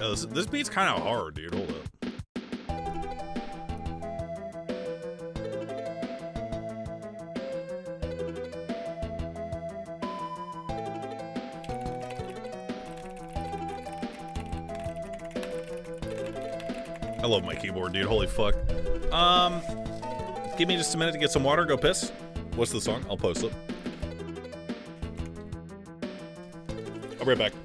Oh, this, this beat's kind of hard, dude. Hold up. I love my keyboard, dude. Holy fuck. Um, give me just a minute to get some water. Go piss. What's the song? I'll post it. I'll be right back.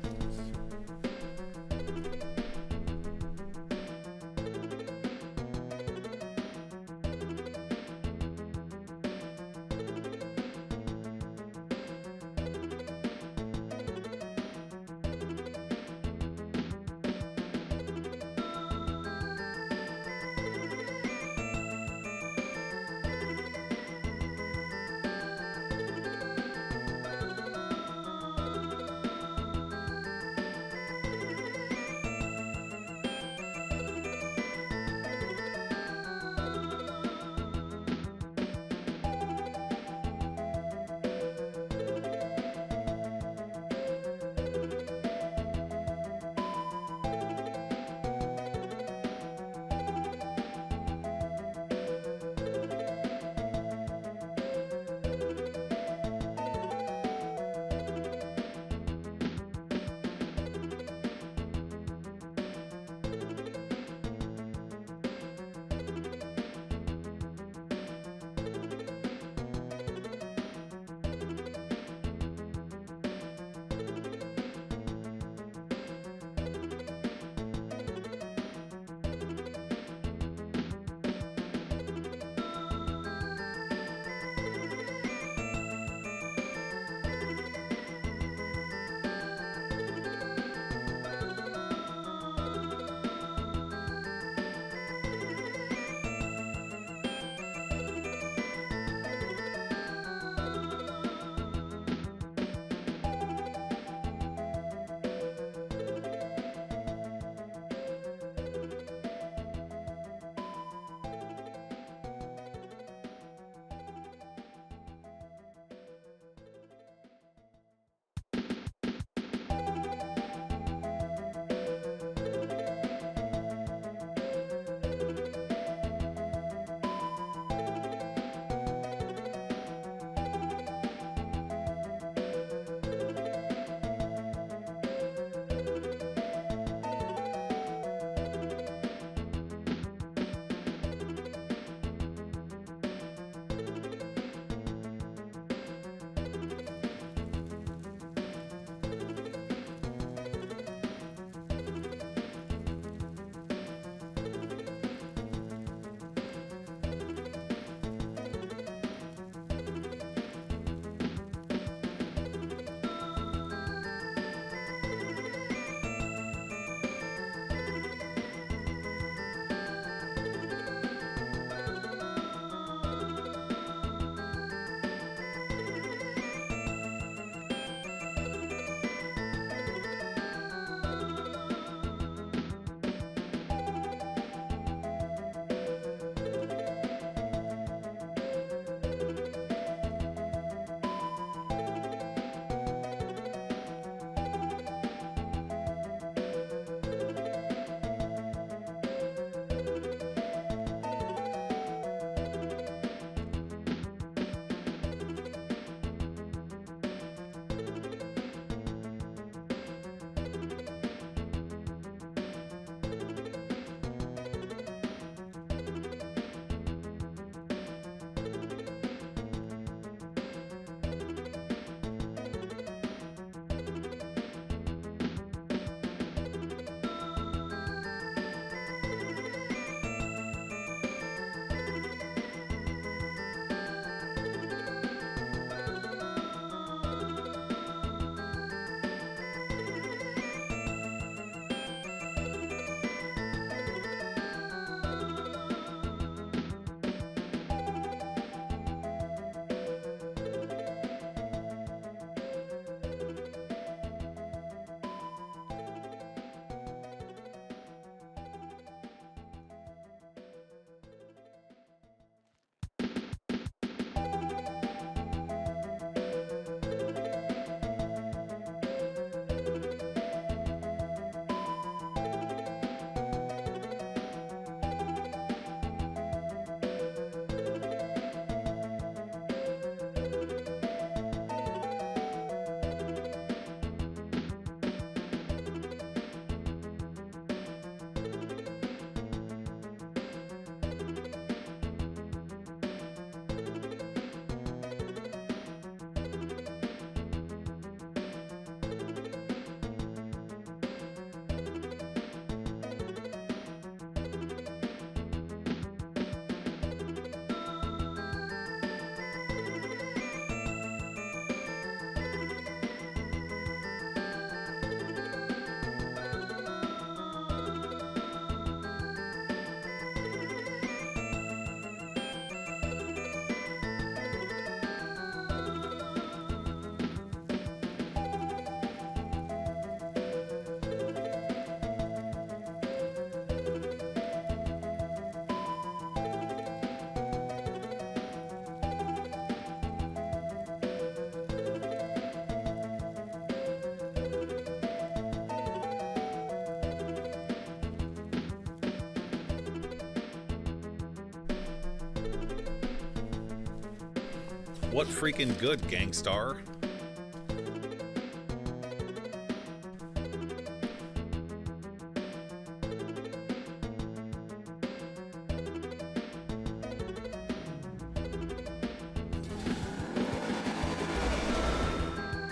What freaking good, Gangstar?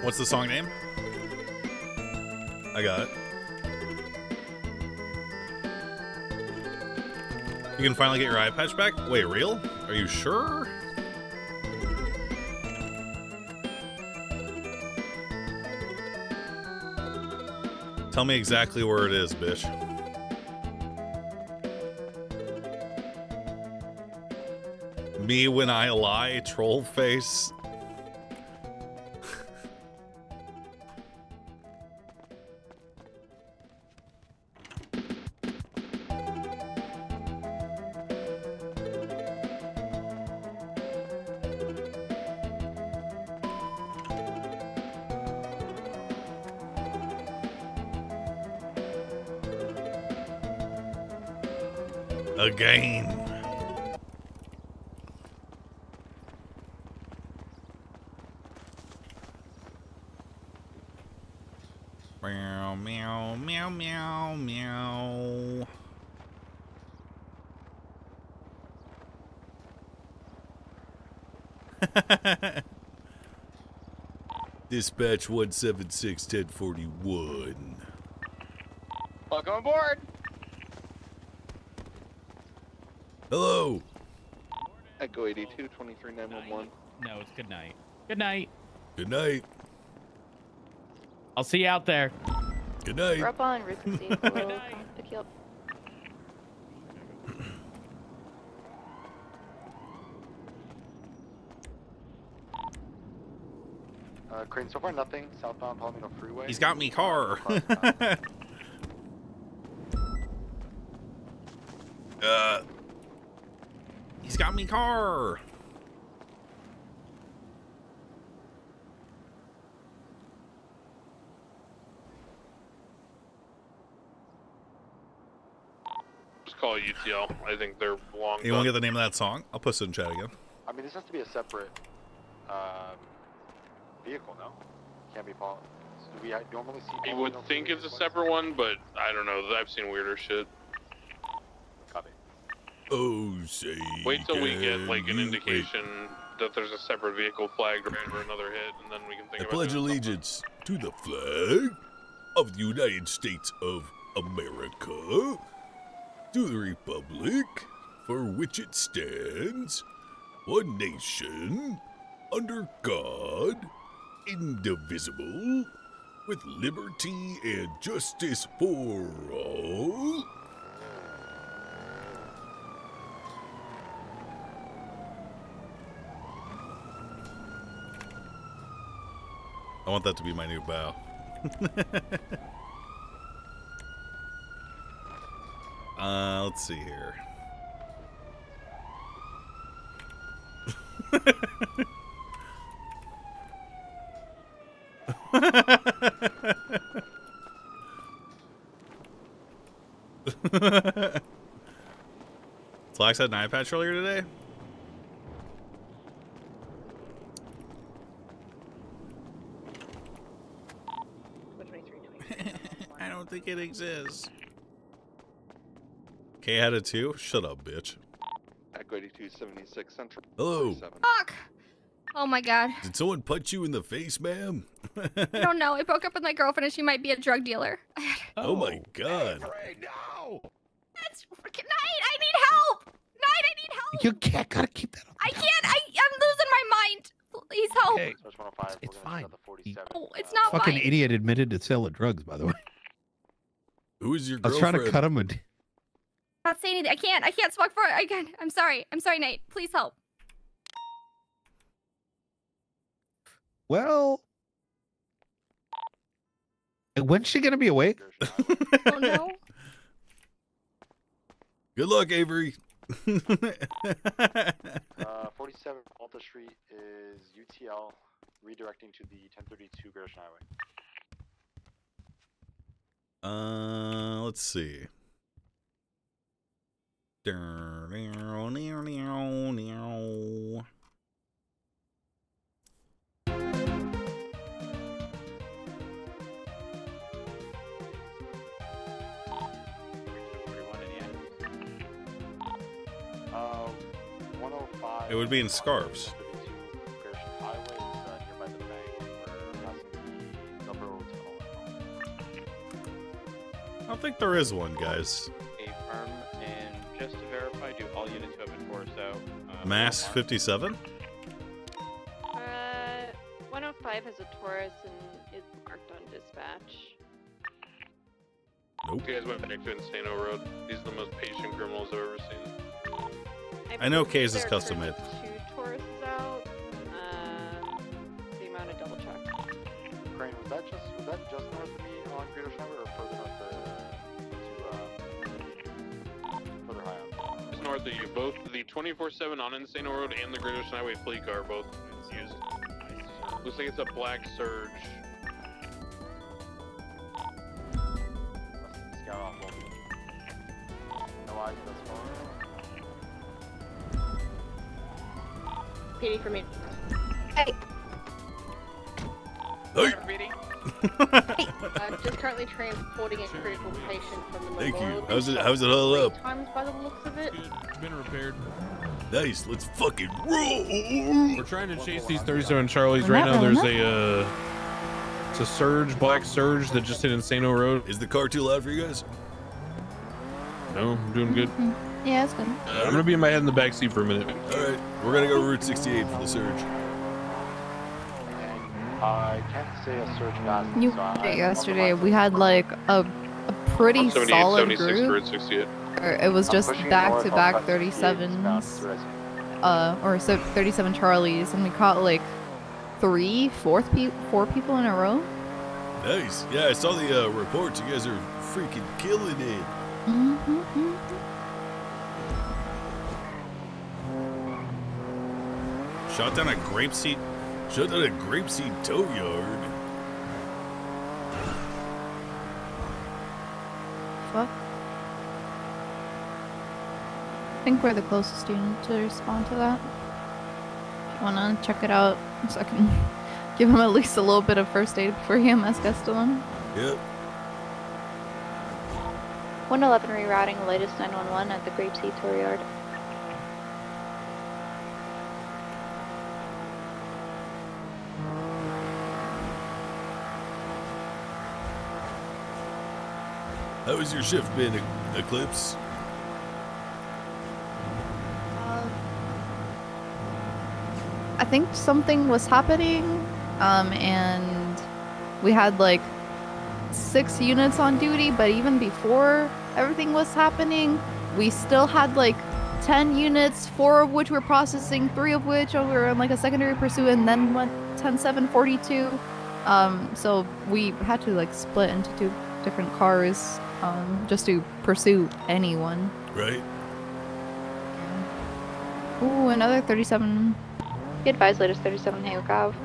What's the song name? I got it. You can finally get your eye patch back? Wait, real? Are you sure? Tell me exactly where it is, bitch. Me when I lie, troll face. Dispatch 176 1041. Welcome aboard. Hello. Echo 82, 23, 911. No, it's good night. Good night. Good night. I'll see you out there. Good night. We're up on Regency. We'll come night. pick you up. Uh, Crane, so far nothing. Southbound Palomino Freeway. He's got me car. uh, he's got me car. Just call UTL. I think they're long. You want to get the name of that song? I'll post it in chat again. I mean, this has to be a separate vehicle, no? Can't be Paul. Do we normally see? You would think it's a twice? separate one, but I don't know. I've seen weirder shit. Copy. Oh, say. Wait till we get like an you indication that there's a separate vehicle flagged for another hit, and then we can think I about pledge doing something. allegiance to the flag of the United States of America, to the republic for which it stands, one nation, under God, indivisible, with liberty and justice for all. I want that to be my new bow. uh, let's see here. Flax had an eye patch earlier today? I don't think it exists. K had it too? Shut up, bitch. Echo 82, 76 Central. Hello. Fuck! Oh my god. Did someone punch you in the face, ma'am? I don't know. I broke up with my girlfriend and she might be a drug dealer. oh my god. No! That's freaking night. I need help. Night, I need help. You can't gotta keep that. I can't. I, I'm losing my mind. Please help. Okay. Search 105, It's we're fine. shut the 47. Oh, it's not Fucking fine. idiot admitted to selling drugs, by the way. Who is your I was girlfriend? trying to cut him. A... not saying anything. I can't. I can't smoke for it. I can't. I'm sorry. I'm sorry, Nate. Please help. Well, when's she gonna be awake? Oh no. Good luck, Avery. Uh, 47 Alta Street is UTL, redirecting to the 1032 Gershon Highway. uh, let's see. It would be in scarves. Gershon Highway is nearby the bank. We're passing the Dumbledore Tunnel. I don't think there is one, guys. A firm, and just to verify, do all units who have been forced out? Uh, Mass 57? Uh, 105 has a Taurus and is marked on dispatch. Nope. You guys went back to Insano Road. These are the most patient criminals I've ever seen. I know believe K's is custom currently made. Two Tauruses out. Um, the amount of double check. Crane, was that just was that just north of me on Greater Schneider or further north to, to uh, further high up? Just north of you, both the 24/7 on Insano Road and the Greater Highway fleet car both used. Looks like it's a black surge. Scout off both of them. No eyes thus far. PD for me. Hey! I'm just currently transporting a critical patient from the Thank you. How's it- how's it all up? Times by the looks of it. It's been repaired. Nice, let's fucking roll! We're trying to chase these 37 Charlies right now. There's a uh, it's a surge, black surge that just hit Insano Road. Is the car too loud for you guys? No, I'm doing good. Yeah, it's good. I'm gonna be in my head in the back seat for a minute. Alright, we're gonna go Route 68 for the surge. I can't say a surge fast. You so I, yesterday. We had like a, a pretty 178, solid 76 group. Route 68. Or it was just back north to on back Cut 68 bound 37s, uh, or so 37 Charlies, and we caught like three, fourth pe- four people in a row. Nice. Yeah, I saw the uh, reports. You guys are freaking killing it. Mm-hmm. Shot down a Grapeseed. Shut down a grapeseed tow yard. Fuck. I think we're the closest unit to respond to that. If you wanna check it out, so I can give him at least a little bit of first aid before EMS gets to him. Yep. 111 rerouting the latest 911 at the grape Grapeseed Tour Yard. How has your shift been, Eclipse? Uh, I think something was happening, um, and we had like six units on duty, but even before everything was happening, we still had like 10 units, four of which were processing, three of which were in like a secondary pursuit, and then went 10 7 42. Um, so we had to like split into two different cars um, just to pursue anyone. Right? Ooh, another 37. Be advised, latest 37 Haywood Ave.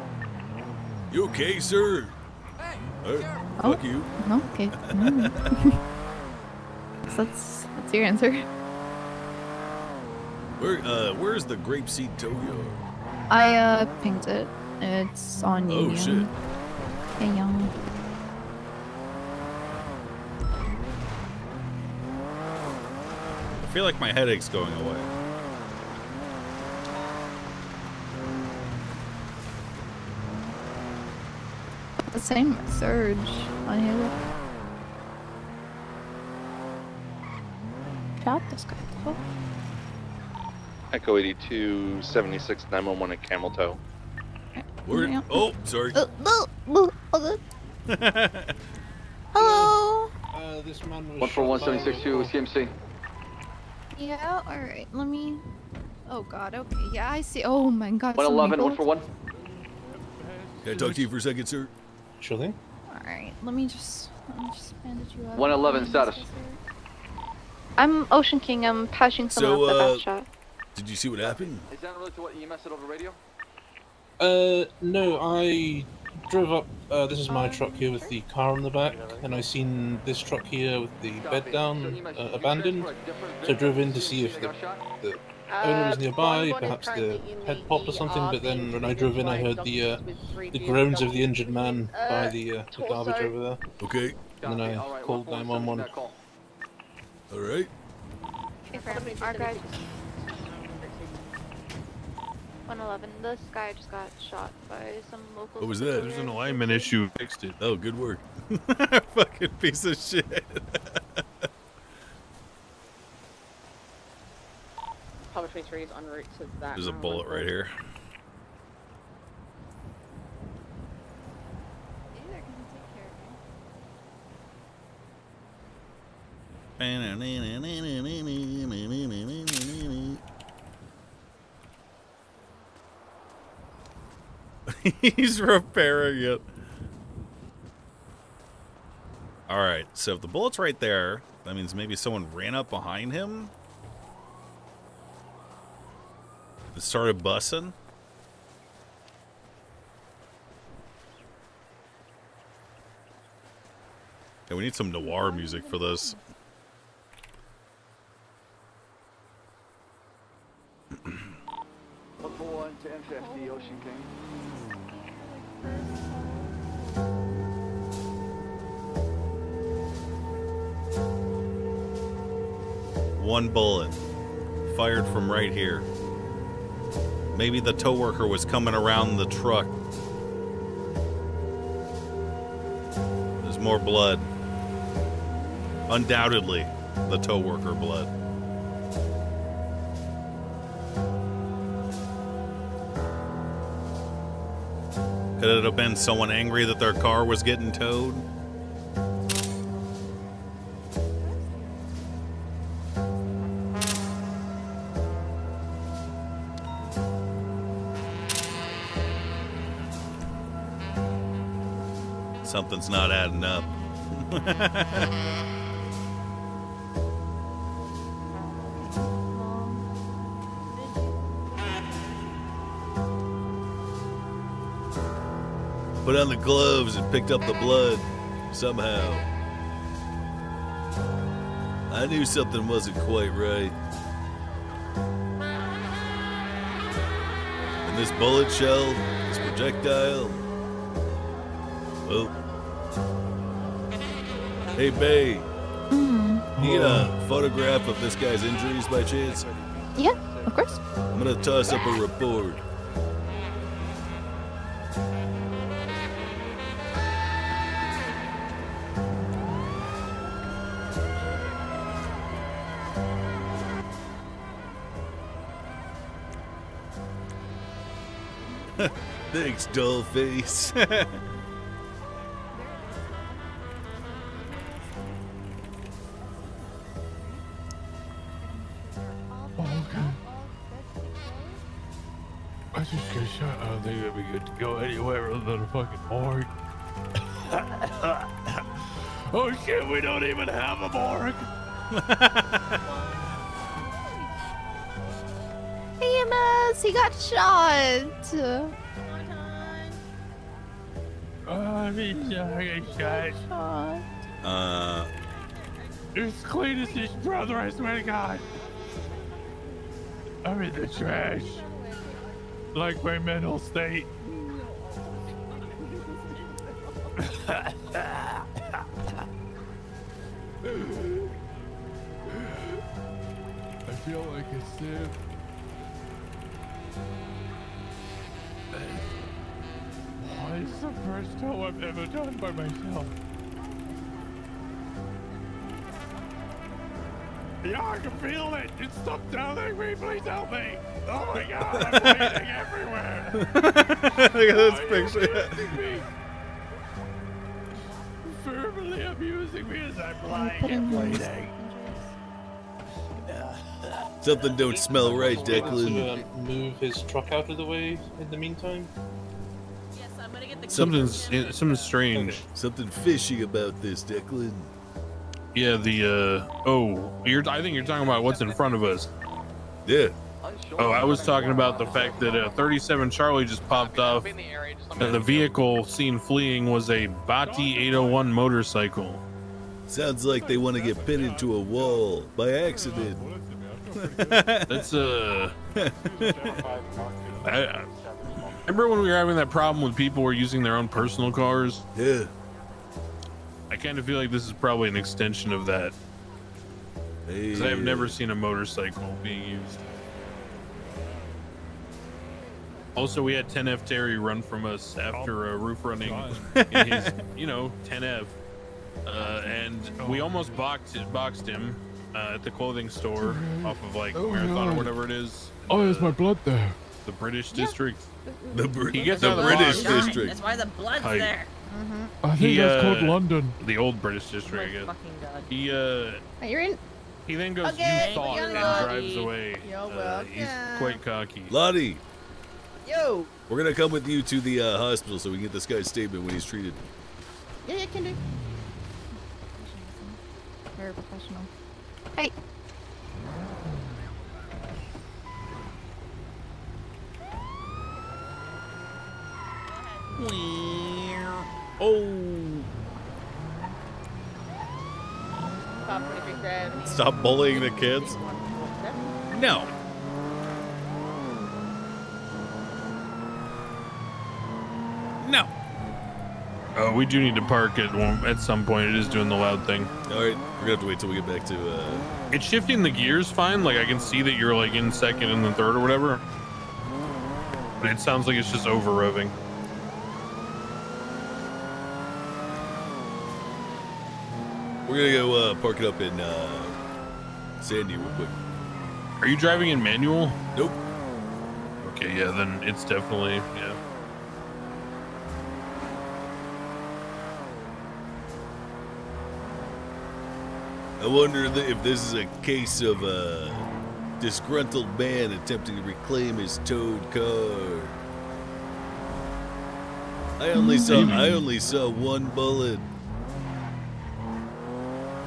You okay, sir? Hey, Oh. Fuck you. Okay. Mm. so that's that's your answer. Where, uh, where's the grapeseed tow yard? I uh pinged it. It's on you. Oh, shit. Hey, young. Feel like my headache's going away. The same surge on Halo. Shot this guy. Oh. Echo 82, 76, 911 at Camel Toe. Where? Yeah. Oh, sorry. Uh, uh, uh, uh, Hello. Uh, this man was One four one seven six two CMC. Yeah. All right. Let me. Oh God. Okay. Yeah, I see. Oh my God. One so many. One for one. Can I talk to you for a second, sir? Sure thing. All right. Let me just. Let me just bandage you up. 111 status. I'm Ocean King. I'm patching someone So, up the uh, back shot. Did you see what happened? Is that related to what EMS said over radio? Uh, no, I drove up. Uh, this is my truck here with the car on the back, and I seen this truck here with the bed down, uh, abandoned. So I drove in to see if the, the owner was nearby, perhaps the head popped or something. But then when I drove in, I heard the uh, the groans of the injured man by the, uh, the garbage over there. Okay. And then I called 911. All right. Confirm. Our guys. 111. This guy just got shot by some local. What was that? There's an alignment issue. Fixed it. Oh, good work. Fucking piece of shit. Papa 23 is en route to that. There's a bullet right here. He's repairing it. All right, so if the bullet's right there, that means maybe someone ran up behind him. It started bussing. Yeah, we need some noir music for this. One bullet fired from right here. Maybe the tow worker was coming around the truck. There's more blood. Undoubtedly, the tow worker blood. Could it have been someone angry that their car was getting towed? Something's not adding up. Put on the gloves and picked up the blood somehow. I knew something wasn't quite right. And this bullet shell, this projectile. Oh. Hey, Bay. Mm-hmm. You get a photograph of this guy's injuries by chance? Yeah, of course. I'm gonna toss up a report. Thanks, dollface. Okay. fucking morgue. oh shit, we don't even have a morgue. EMS, he got shot. Oh, he's I got shot. Uh, It's clean as his brother, I swear to God. I'm in the trash. Like my mental state. I feel like a sieve. Why is the first show I've ever done by myself? Yeah, I can feel it. It's stop telling me. Please help me. Oh my god, I'm bleeding everywhere. Look at this you picture. Abusing me? Verbally abusing me as I'm lying and bleeding. Something don't smell right, To, Declan. um, move his truck out of the way in the meantime. Something's something strange. Something fishy about this, Declan. Yeah, the uh oh, you're I think you're talking about what's in front of us. Yeah. Oh, I was talking about the fact that uh, 37 Charlie just popped off, and the vehicle seen fleeing was a Bati 801 motorcycle. Sounds like they want to get pinned into a wall by accident. That's uh. I, I- remember when we were having that problem with people were using their own personal cars? Yeah. I kind of feel like this is probably an extension of that. Because I have never seen a motorcycle being used. Also, we had 10F Terry run from us after a roof running in his, you know, 10F. Uh, and we almost boxed, boxed him uh, at the clothing store off of like Oh, Marathon or whatever it is. Oh, there's my blood there. The British district. The, Br- He gets the the British box. district. That's why the blood's Hi. there. I think He, that's called uh, London. The old British district, I guess. Fucking God. He uh, You're in. he then goes, Okay, "You thought," and lucky. drives away. You're Uh, he's welcome. quite cocky. Lottie, Yo. we're gonna come with you to the uh, hospital so we can get this guy's statement when he's treated. Yeah, yeah, can do. Very professional. Hey. Oh, stop bullying the kids. No. No. Uh, we do need to park at one, at some point. It is doing the loud thing. All right, we're gonna have to wait till we get back to. Uh, It's shifting the gears fine. Like I can see that you're like in second and then third or whatever. But it sounds like it's just over revving. we're gonna go uh, park it up in uh, Sandy real quick. Are you driving in manual? Nope. Okay, yeah, then it's definitely yeah. I wonder th- if this is a case of a disgruntled man attempting to reclaim his towed car. I only saw I only saw one bullet.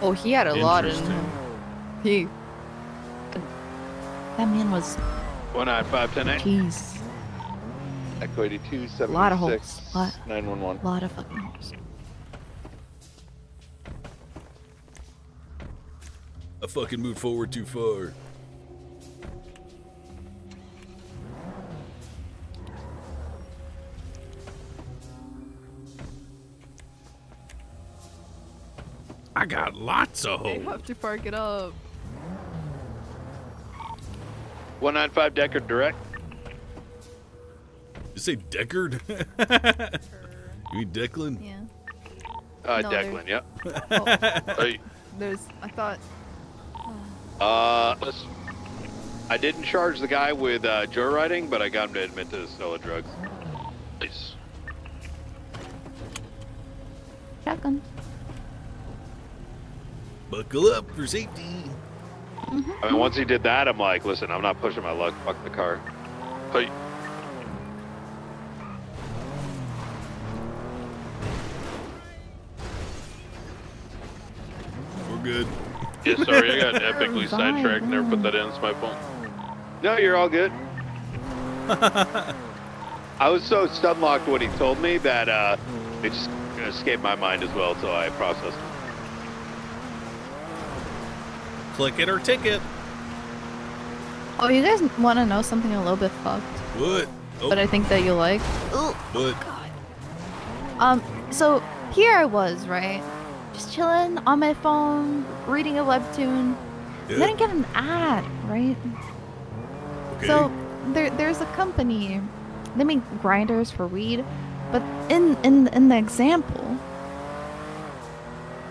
Oh, he had a lot in Interesting. him. He. That man was. 19510 Jeez. Echo 82, A lot of holes. 76, Lot, 911. lot of fucking holes. I fucking moved forward too far. I got lots of hope. You have to park it up. 195 Deckard direct. You say Deckard? you mean Declan? Yeah. Uh, No, Declan, there- yep. Hey, There's. I thought. Uh, listen, I didn't charge the guy with uh, joyriding, but I got him to admit to the sale of drugs. Please. Shotgun. Buckle up for safety. I mean, once he did that, I'm like, listen, I'm not pushing my luck. Fuck the car. Hey. We're good. Yeah, sorry, I got epically sidetracked. And never put that in. It's my fault. No, you're all good. I was so stun locked what he told me that uh, it just escaped my mind as well until I processed it. Click it or ticket. Oh, you guys want to know something a little bit fucked? What? Oh, But I think that you'll like. what? God. Um, so here I was, right? Just chilling on my phone, reading a webtoon. And then I get an ad, right? Okay. So there, there's a company. They make grinders for weed, but in in in the example,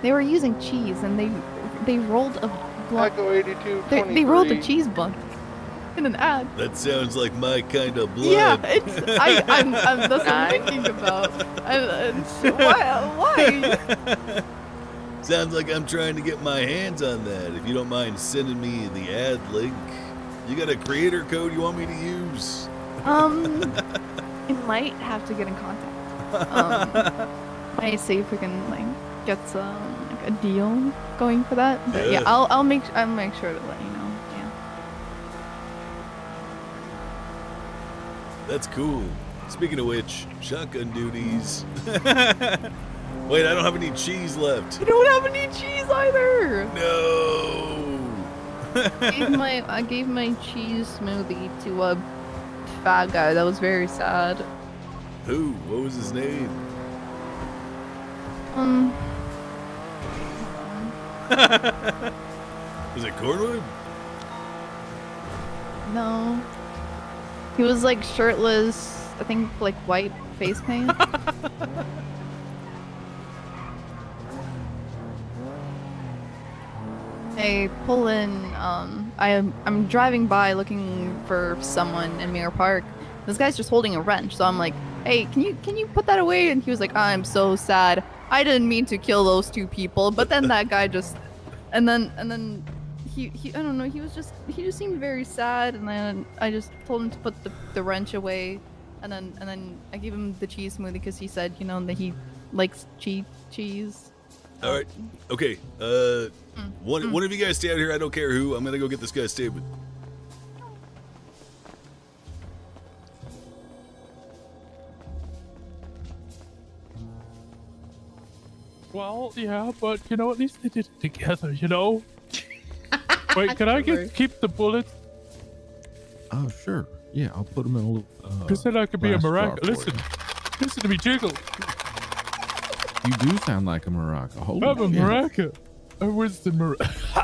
they were using cheese and they they rolled a blunt. Echo 82, They, they rolled a cheese blunt in an ad. That sounds like my kind of blood. Yeah, it's I I'm, I'm that's what I'm thinking about. I, it's, why why? Sounds like I'm trying to get my hands on that. If you don't mind sending me the ad link, you got a creator code you want me to use? Um, I might have to get in contact. Um, might see if we can like get some like a deal going for that. But yeah, Yeah. I'll I'll make I'll make sure to let you know. Yeah. That's cool. Speaking of which, shotgun duties. Wait, I don't have any cheese left. I don't have any cheese either. No. I gave my I gave my cheese smoothie to a fat guy. That was very sad. Who? What was his name? Um, Was it Cornwood? no. He was like shirtless, I think like white face paint. hey, pull in. Um, I I'm driving by looking for someone in Mirror Park. This guy's just holding a wrench, so I'm like, hey, can you can you put that away? And he was like, I'm so sad. I didn't mean to kill those two people. But then that guy just, and then and then he, he I don't know. He was just he just seemed very sad, and then I just told him to put the, the wrench away, and then and then I gave him the cheese smoothie because he said you know that he likes cheese cheese. All right. Okay. Uh, one one of you guys stay out here. I don't care who. I'm gonna go get this guy's statement. Well, yeah, but you know, at least they did it together, you know? Wait, can I True. get keep the bullets? Oh, sure. Yeah, I'll put them in a little. Uh, Because then I could be a glass jar maraca. for you. Listen, listen to me jiggle. You do sound like a maraca. Holy I'm a shit. maraca. A Winston Maraca.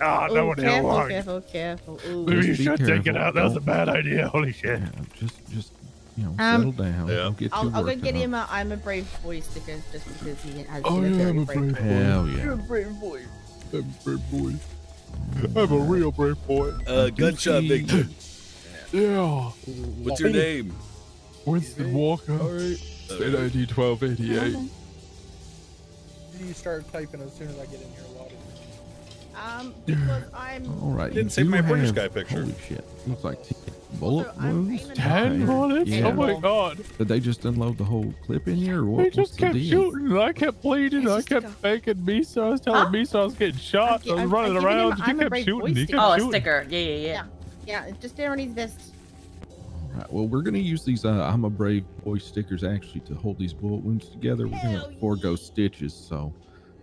ah, no Ooh, one careful, wrong. careful, careful. Ooh. Maybe you Just be should take it out. That was a bad idea. Holy shit. Yeah, just, just, you know, Um, settle down. Don't get I'll, I'll go get up. him a I'm a brave boy sticker just because he has Oh, been yeah, a I'm very a brave brave boy. Hell yeah. You're a brave boy. I'm a brave boy. I'm a real brave boy. Uh, gunshot victim. Yeah. What's your name? Winston Walker. All right. State ID 1288. You start typing as soon as I get in here. Lottie. Um, because I'm. All right. Didn't you save my British have- guy picture. Holy shit. Looks like 10 bullet wounds. Ten Okay. bullets? Yeah. Oh my god. Did they just unload the whole clip in here, or what, They just kept deal? shooting. and I kept bleeding. I kept faking Misa. I was telling Misa I was getting shot. I was I'm- running I'm giving him around. a He kept shooting. He kept Oh, a shooting. sticker. Yeah, yeah, yeah. Yeah, just there on his vest. Right, well, we're going to use these uh, I'm a Brave Boy stickers actually to hold these bullet wounds together. We're going to forego stitches, so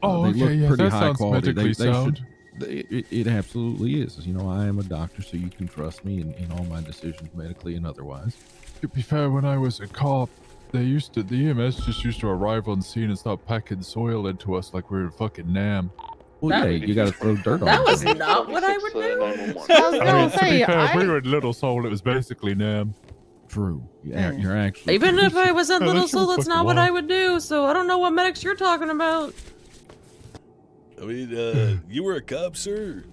uh, Oh, they okay, look yeah, pretty that high quality. They, they should. They, it, it absolutely is. You know, I am a doctor, so you can trust me in, in all my decisions, medically and otherwise. To be fair, when I was a cop, they used to the EMS just used to arrive on scene and start packing soil into us like we were fucking Nam. Well, yeah, you got to throw dirt on. That it. was not what I would do. I was I mean, gonna be say, fair, if we were in Little Seoul, it was basically Nam. True. Yeah, you're actually. Even if I was at Little that Seoul, was that's not what I would do. So I don't know what medics you're talking about. I mean, uh, you were a cop, sir.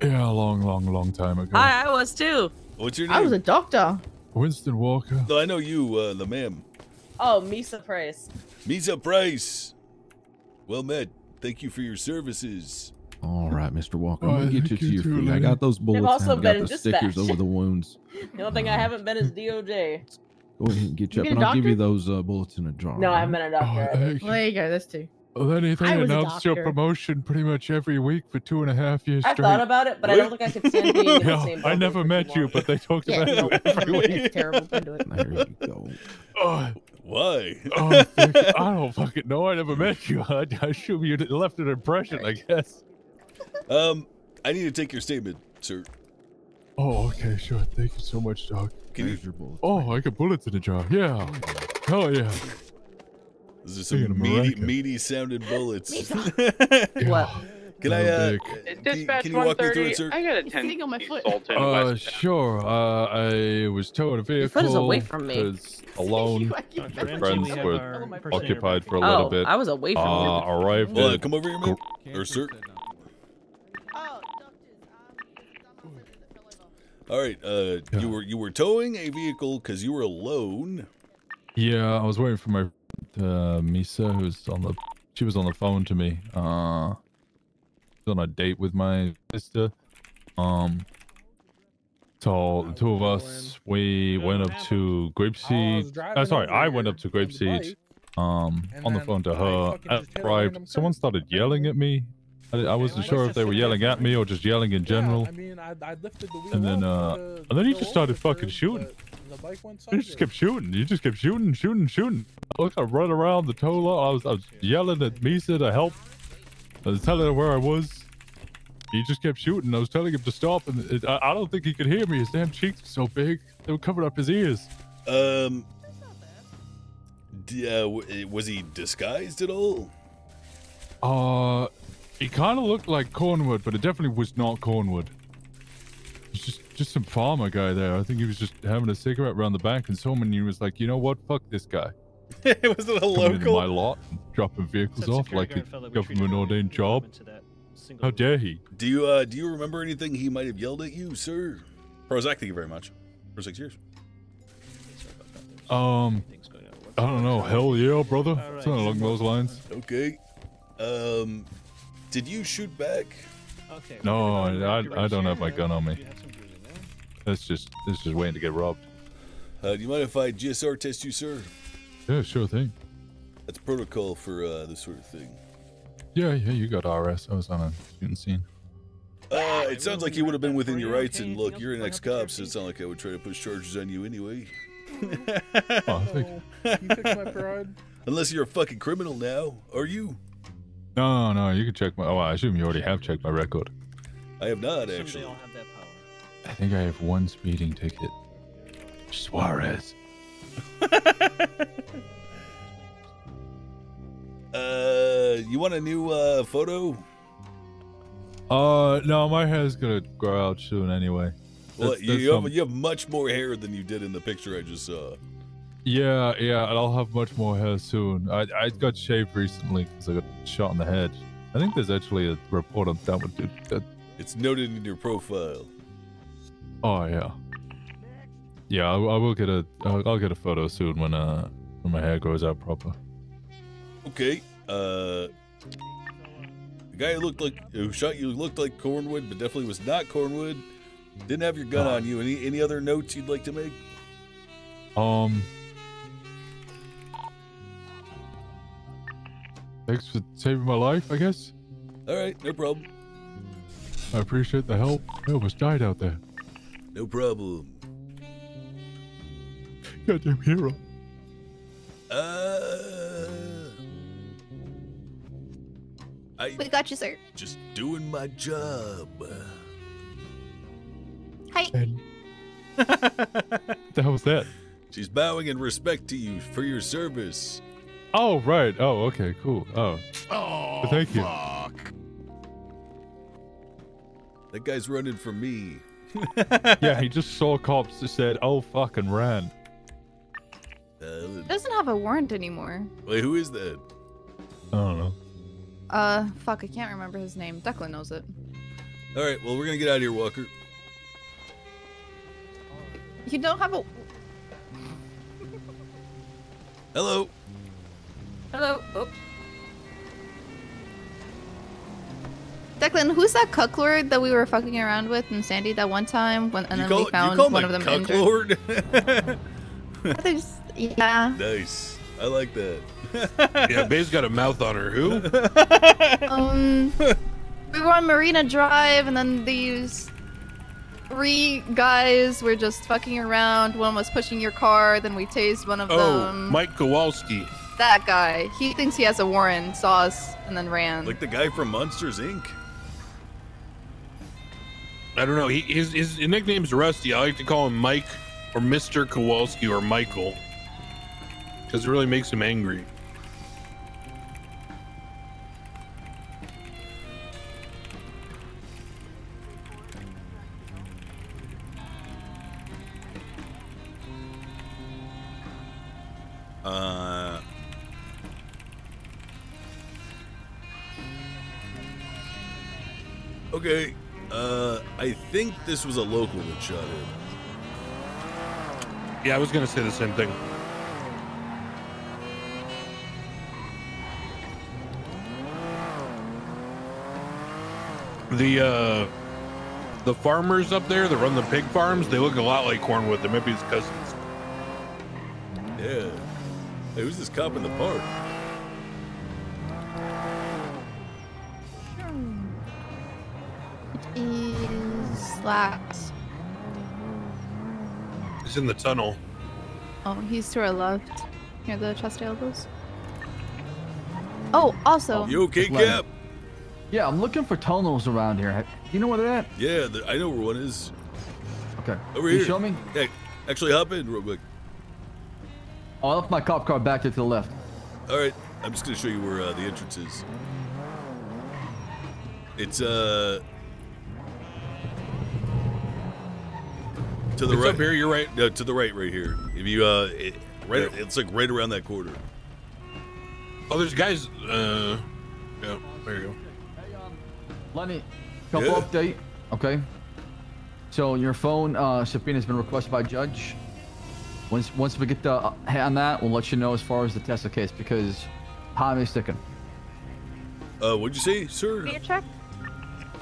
Yeah, a long, long, long time ago. I, I was too. What's your name? I was a doctor. Winston Walker. No, I know you, uh, the ma'am. Oh, Misa Price. Misa Price. Well met. Thank you for your services. All right, Mr. Walker. Oh, I'm gonna get you to your feet. I got those bullets. also I've got the stickers over the wounds. The only thing I haven't been is DOJ. Go ahead and get you You up, and I'll give you those uh, bullets in a jar. No, I all haven't been a Oh, doctor. either. thank you. Well, there you go. That's two. Well, then they I was a announced your promotion pretty much every week for two and a half years I straight. thought about it, but I don't think I could stand being in the No, same I never met you, but they talked Yeah, about no, you every it's week. terrible. Couldn't do it. There you go. Oh, Why? oh. I don't fucking know. I never met you. I, I assume you left an impression, I guess. Um, I need to take your statement, sir. Oh, okay, sure. Thank you so much, Doc. Can you? There's your bullets. Oh, I got bullets in a jar. Yeah. Hell yeah. This is Speaking some of meaty, meaty sounding bullets. What? Can I? Uh, dick. can, Dispatch can you walk me through it, sir? I got a It's 10 sitting on my foot. Sultan Uh, West. sure. Uh, I was towing a vehicle. foot is away from me. alone. I keep My friends were Oh, occupied for a Oh, little bit. I was away from Uh, you. arrived Hold on, come over here, man. Or sir. All right. Uh, Yeah. you were you were towing a vehicle because you were alone. Yeah, I was waiting for my uh, Misa, who's on the. She was on the phone to me. Uh, was on a date with my sister. Um, so the two of us, we went up to Grapeseed. Uh, sorry, I went up to Grapeseed. Um, on the phone to her. fucking I just hit a arrived. Someone started yelling at me. I, I wasn't sure if they were yelling at me or just yelling in general. I mean, I, I lifted the wheel And then, up uh, to and then he just started fucking her, shooting. but The bike went You just kept shooting. You just kept shooting, shooting, shooting. I was I run around the tow lot. I was, I was yelling at Misa to help. I was telling her where I was. He just kept shooting. I was telling him to stop, and it, I, I don't think he could hear me. His damn cheeks were so big; they were covering up his ears. Um. d- Uh, was he disguised at all? Uh, he kind of looked like Cornwood, but it definitely was not Cornwood. He's just just some farmer guy there. I think he was just having a cigarette around the back, and someone he was like, you know what? Fuck this guy. It was it a Coming into local? my lot, and dropping vehicles Some off like a fella we government treated ordained job. into How dare he? Do you uh do you remember anything he might have yelled at you, sir? Prozac, thank you very much for six years. Um, I don't know. Hell yeah, brother. Something along those lines. Okay. Um, did you shoot back? Okay. No, I, I don't have my gun on me. That's just, that's just waiting to get robbed. Uh, do you mind if I GSR test you, sir? Yeah, sure thing. That's protocol for uh, this sort of thing. Yeah, yeah, you got RS. I was on a shooting scene. Uh, it sounds like you would have been within your rights, and look, you're an ex-cop, so it's not like I would try to push charges on you anyway. Oh, thank You fix my pride. Unless you're a fucking criminal now, are you? No, no, you can check my. Oh, I assume you already have checked my record. I have not Someday actually. I'll have that power. I think I have one speeding ticket. Suarez. Uh, you want a new uh photo? Uh, no, my hair's gonna grow out soon anyway. Well, That's- you, that's you, have, some- you have much more hair than you did in the picture I just saw. Yeah, yeah, and I'll have much more hair soon. I I got shaved recently because I got shot in the head. I think there's actually a report on that one. Dude. That, It's noted in your profile. oh yeah, yeah. I, I will get a I'll, I'll get a photo soon when uh when my hair grows out proper. Okay. Uh, the guy who looked like who shot you looked like Cornwood, but definitely was not Cornwood. Didn't have your gun Uh. on you. Any any other notes you'd like to make? Um. Thanks for saving my life, I guess. All right, no problem. I appreciate the help. I almost died out there. No problem. Goddamn hero. Uh, I We got you, sir. just doing my job. Hi. what the hell was that? She's bowing in respect to you for your service. Oh, right. Oh, okay, cool. Oh. Oh, thank you. That guy's running from me. yeah, he just saw cops that said, oh, fuck, and ran. Uh, Doesn't have a warrant anymore. wait, who is that? I don't know. Uh, fuck, I can't remember his name. Declan knows it. All right, well, we're gonna get out of here, Walker. You don't have a. Hello. Hello. Oh. Declan, who's that cuck lord that we were fucking around with in Sandy that one time? When and you then call, we found you call one of them cuck injured. lord? There's- yeah. nice. I like that. yeah, Bay's got a mouth on her. Who? Um, we were on Marina Drive, and then these three guys were just fucking around. One was pushing your car, then we tased one of Oh, them. Mike Kowalski. That guy. He thinks he has a Warren, saw us, and then ran. Like the guy from Monsters Inc. I don't know. He, his, his nickname's Rusty. I like to call him Mike or Mr. Kowalski or Michael. Because it really makes him angry. Okay. Uh, I think this was a local that shot him. Yeah, I was going to say the same thing. The uh the farmers up there that run the pig farms, they look a lot like Cornwood. They might be his cousins. Yeah. Hey, who's this cop in the park? Is He's in the tunnel. Oh, he's to our left. Near the chest elbows. Oh, also. You okay, Cap? Yeah, I'm looking for tunnels around here. You know where they're at? Yeah, the, I know where one is. Okay. Over Can you here. show me? Yeah, actually, hop in real quick. Oh, I left my cop car back there to the left. All right, I'm just gonna show you where uh, the entrance is. It's uh. To the It's right. up here, you're right. No, to the right, right here. If you uh, it, right, it's like right around that corner. Oh, there's guys. Uh, yeah, there you go. Lenny, couple Yeah. update. Okay. So your phone uh, subpoena has been requested by judge. Once once we get the uh, on that, we'll let you know as far as the Tesla case because time is ticking. Uh, what'd you say, sir? Can you check?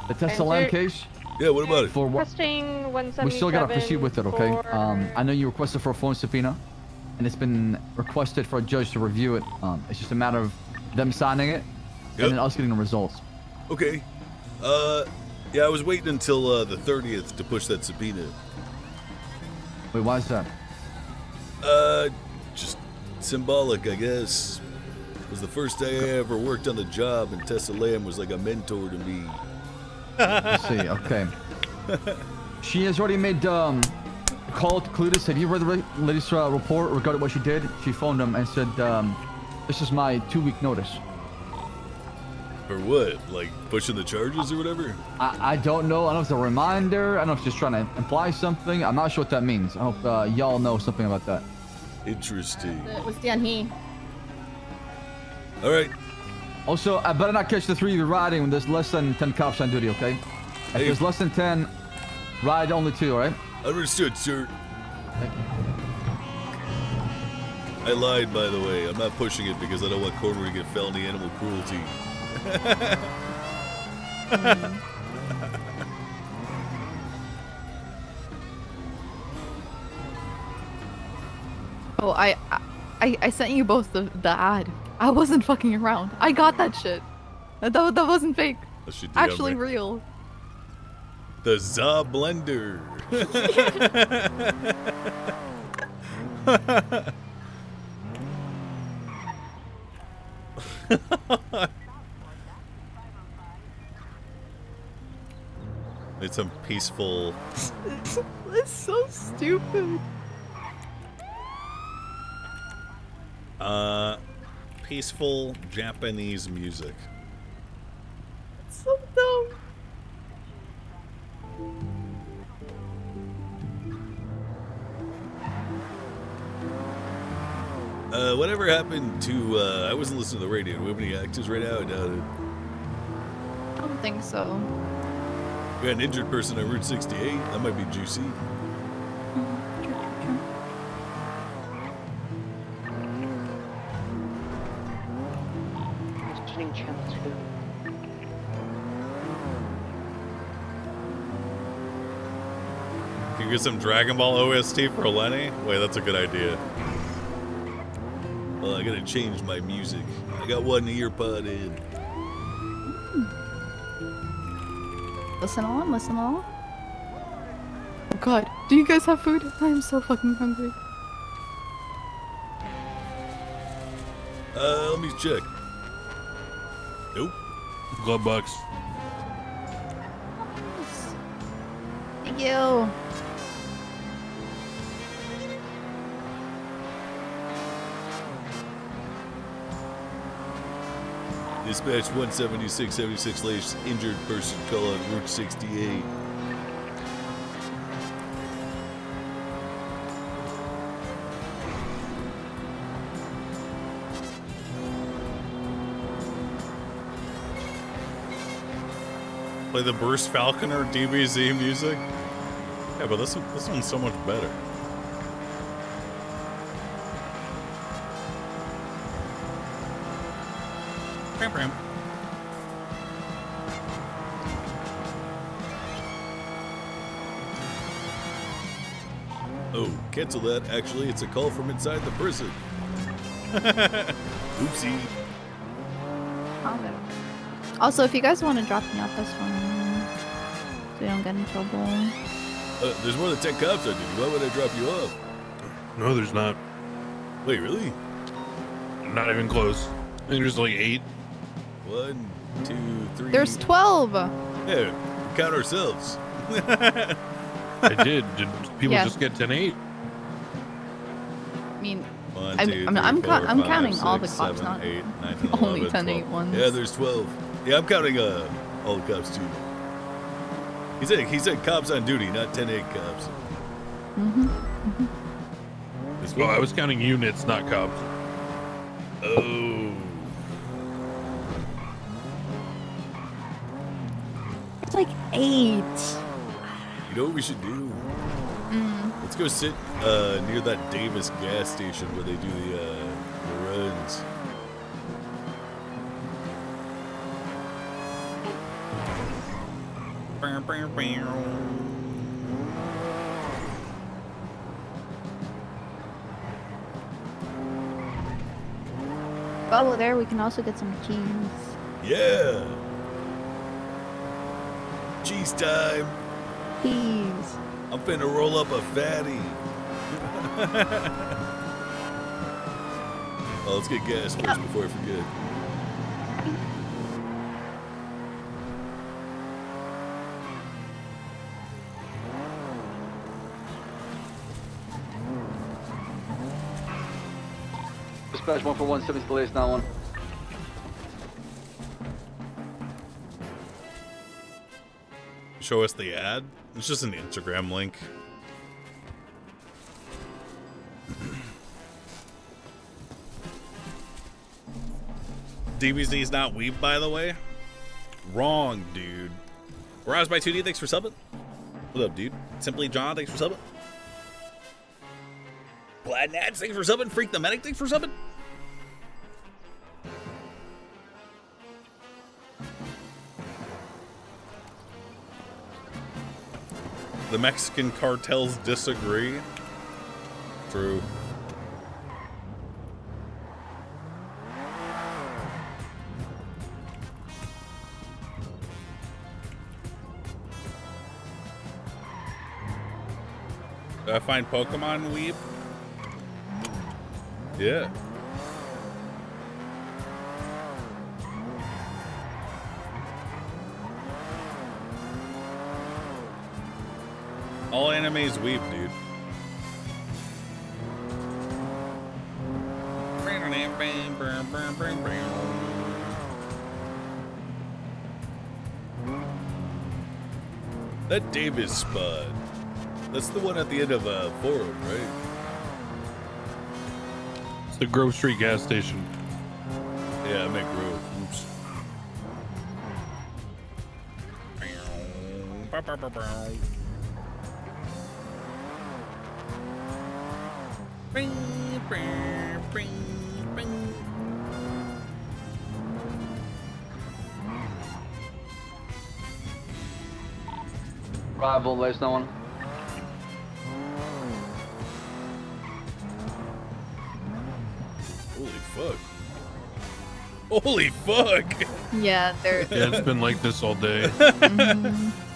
The Tesla Enter- land case. Yeah, what about it? For what? Requesting 177 We still gotta proceed with it, okay? for- Um, I know you requested for a phone subpoena, and it's been requested for a judge to review it. Um, it's just a matter of them signing it, Yep. and then us getting the results. Okay. Uh, yeah, I was waiting until uh, the 30th to push that subpoena. Wait, why is that? Uh, just symbolic, I guess. It was the first day I ever worked on the job, and Tessa Lamb was like a mentor to me. Let's see. Okay. She has already made um, a call to Clutis. Have you read the re- latest uh, report regarding what she did? She phoned him and said, um, "This is my two-week notice." For what? Like pushing the charges or whatever? I, I don't know. I don't know if it's a reminder. I don't know if she's just trying to imply something. I'm not sure what that means. I hope uh, y'all know something about that. Interesting. It was down here. All right. Also, I better not catch the three of you riding when there's less than 10 cops on duty, okay? If Hey. there's less than 10, ride only two, alright? Understood, sir. I lied, by the way. I'm not pushing it because I don't want Corner to get felony animal cruelty. Oh, I, I, I sent you both the, the ad. I wasn't fucking around. I got that shit. That, that, that wasn't fake. That shit Actually right. real. The Za Blender. it's some peaceful. It's, it's so stupid. Uh, peaceful Japanese music. It's so dumb. Uh, whatever happened to? Uh, I wasn't listening to the radio. Do we have any actors right now? I doubt it. I don't think so. We got an injured person on Route 68. That might be juicy. Listening channel two. Can you get some Dragon Ball OST for Lenny? Wait, that's a good idea. Well, I gotta change my music. I got one ear pod in. Listen on, listen on. Oh god, do you guys have food? I'm so fucking hungry. Uh, let me check. Nope. Glove box. Thank you. Dispatch 17676 latest injured person call on Route 68. Play the Bruce Faulconer DBZ music. Yeah, but this one, this one's so much better. Bam, bam. Oh, cancel that. Actually, it's a call from inside the prison. Oopsie. Okay. Also, if you guys want to drop me off, that's fine. So you don't get in trouble. Uh, there's more than 10 cops on duty. Why would I drop you off? No, there's not. Wait, really? Not even close. I think there's like eight. One, two, three. There's 12! Yeah, count ourselves. I did. Did people Yeah. just get 10 8? I mean, One, I'm, two, I'm, three, I'm, four, I'm five, counting all the cops, seven, not eight, nine, 10, only 11, 10 8 12. ones. Yeah, there's 12. Yeah, I'm counting uh, all the cops too. He said he said cops on duty, not 10 8 cops. Mm-hmm. Well, I was counting units, not cops. Oh. It's like eight. You know what we should do? Mm. Let's go sit uh, near that Davis gas station where they do the, uh, Oh, We're there, we can also get some keys. Yeah. Cheese time. Keys. I'm finna roll up a fatty. oh, let's get gas first oh. before I forget. Dispatch one for one seven delays now one. Show us the ad. It's just an Instagram link. DBZ's not weep, by the way. Wrong, dude. Rise by 2D, thanks for subbing. What up, dude? Simply John, thanks for subbing. Glad thanks for subbing. Freak the Medic, thanks for subbing. Mexican cartels disagree. True. Did I find Pokemon Weep? Yeah. All animes weep, dude. That Davis spud. That's the one at the end of a uh, Forum, right? It's the Grove Street gas station. Yeah, I meant Grove. Oops. Rival, there's no one. Holy fuck. Holy fuck! Yeah, they're. Yeah, it's been like this all day. Mhm. Just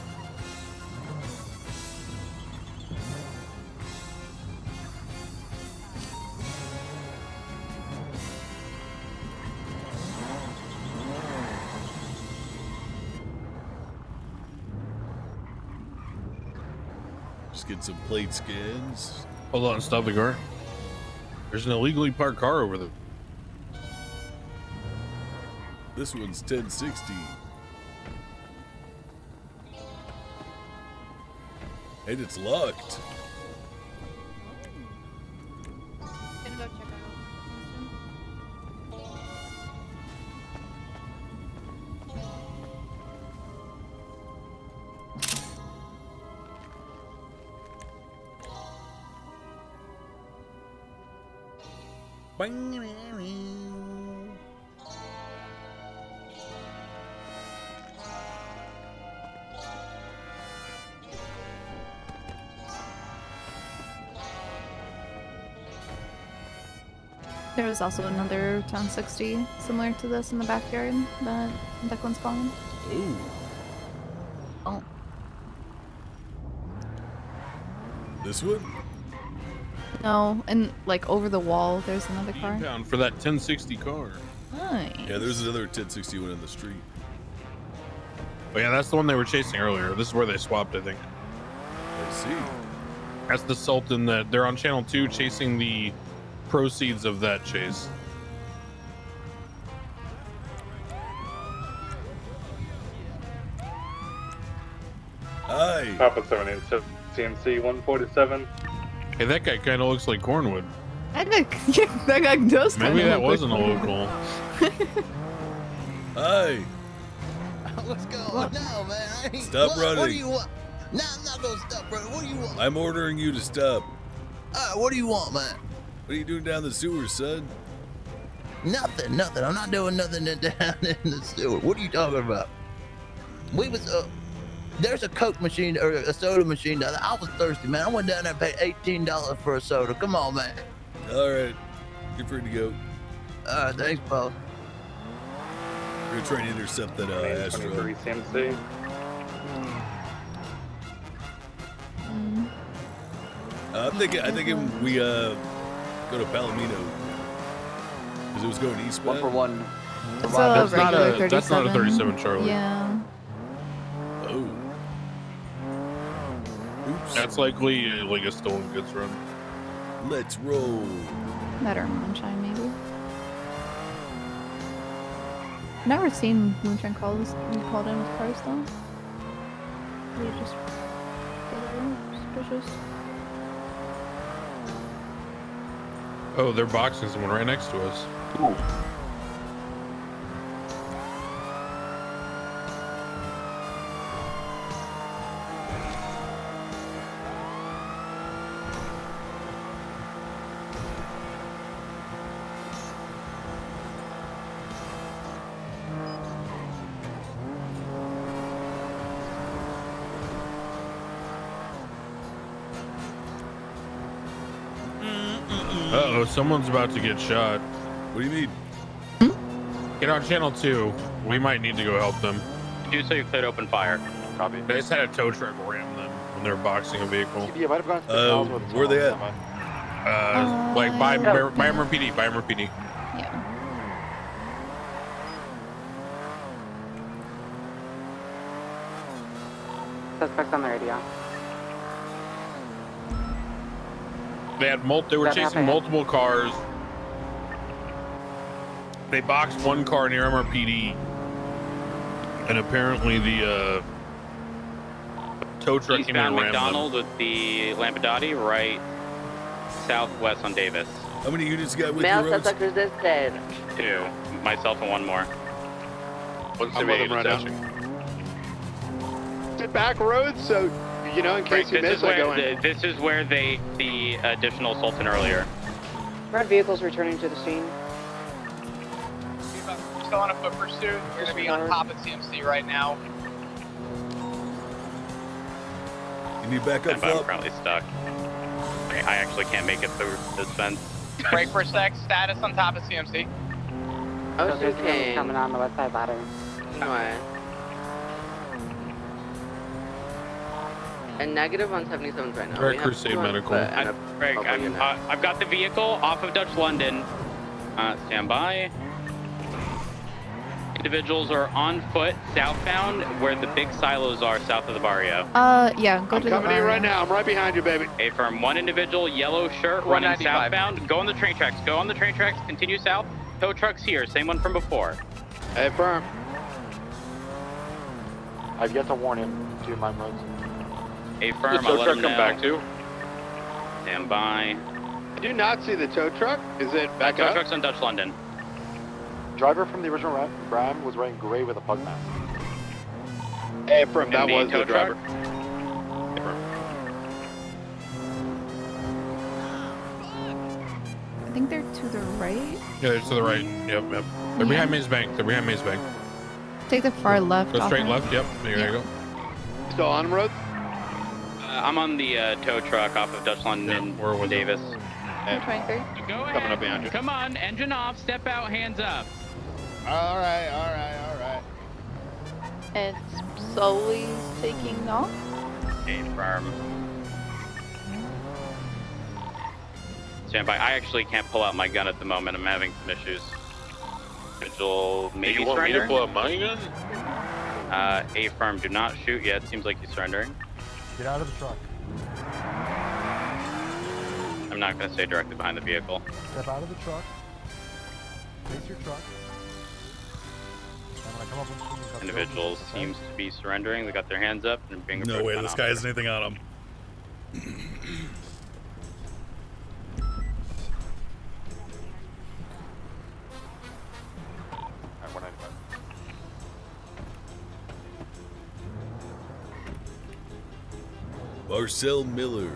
some plate scans. Hold on, stop the car. There's an illegally parked car over there. This one's 1060. And it's locked. There was also another 1060 similar to this in the backyard that Declan's calling. Ooh. Oh. This one? No, and like over the wall, there's another car. Pound for that 1060 car. Nice. Yeah, there's another 1060 one in the street. Oh yeah, that's the one they were chasing earlier. This is where they swapped, I think. Oh. I see. Oh. That's the Sultan that they're on channel two chasing the proceeds of that chase. Hi. Papa 787 CMC 147. Hey, that guy kind of looks like Cornwood. That guy, that guy does Maybe that look wasn't a like local. Hey, What's going on now, man? I ain't- Stop what, What do running. you want? Nah, I'm not gonna stop running. What do you want? I'm ordering you to stop. Uh, what do you want, man? What are you doing down the sewer, son? Nothing, nothing. I'm not doing nothing down in the sewer. What are you talking about? We was uh, there's a Coke machine or a soda machine down there. I was thirsty, man. I went down there and paid eighteen dollars for a soda. Come on, man. All right, you're free to go. All right, thanks, Paul. We're gonna try and intercept that uh, Astro. CMC. Uh, I'm thinking. I think we uh go to Palomino because it was going eastbound. One for one. It's a That's not a- that's not a 37, Charlie. Yeah. Oh. Oops. That's likely uh, like a stolen goods run. Let's roll. Better moonshine, maybe. Never seen moonshine calls called in with cars though. They just suspicious. Oh, they're boxing someone right next to us. Uh someone's about to get shot. What do you need? Get on channel two. We might need to go help them. Do so you cleared open fire. Copy. They just had a tow truck ram them when they were boxing a vehicle. Yeah, might have gone to the Uh, canals with where they at? Uh, like by by, by MRPD, by MRPD. Yeah. Suspects on the radio. They had mul- They were That chasing happened. multiple cars. They boxed one car near MRPD, and apparently the uh, tow truck came in and. McDonald with the Lampadati right southwest on Davis. How many units you got with Male you, Rose? suspect resisted. Two. Myself and one more. What's the with them right attaching? Sit back roads, so you know in case Right, you this miss, is where go in. the, this is where they the additional Sultan earlier. Red vehicles returning to the scene. Still on a foot pursuit. We're gonna be on top of CMC right now. You need backup, And I'm Flop? currently stuck. I I actually can't make it through this fence. Break for a sec. Status on top of CMC. Oh, okay. Coming on the west side ladder. Alright. And negative on 77 right now. Red We have Crusade Medical. foot and I, a Greg, I'm, uh, I've got the vehicle off of Dutch London. Uh, stand by. Individuals are on foot southbound where the big silos are south of the barrio. Uh, yeah, go I'm to coming the in bar. right now. I'm right behind you, baby. A firm one individual, yellow shirt, running southbound. Go on the train tracks. Go on the train tracks. Continue south. Tow trucks here. Same one from before. Hey, firm. I've yet to warn him to my roads. A The tow truck come know. back too? Stand by. I do not see the tow truck. Is it back Tow up? trucks on Dutch London. Driver from the original Ram, Ram was wearing gray with a pug mask. Hey, firm. That And the was tow the driver. I think they're to the right. Yeah, they're to the right. Yep, yep. They're behind Maze Bank. They're behind Maze Bank. Take the far left. Go straight of- left. Yep. There you go. Still on road? Uh, I'm on the uh, tow truck off of Dutch London where was it? Davis. Go ahead. Coming up behind you. Come on, engine off, step out, hands up. All right, all right, all right. It's slowly taking off. Confirm. Stand by. I actually can't pull out my gun at the moment. I'm having some issues. Vigil, maybe you want me to pull out my gun? Uh, A firm, do not shoot yet. Seems like he's surrendering. Get out of the truck. I'm not going to stay directly behind the vehicle. Step out of the truck. Face your truck. And when I come up on screen, you've the Individual open, okay? seems to be surrendering. They got their hands up and being No way, this guy has anything on him. Marcel Miller.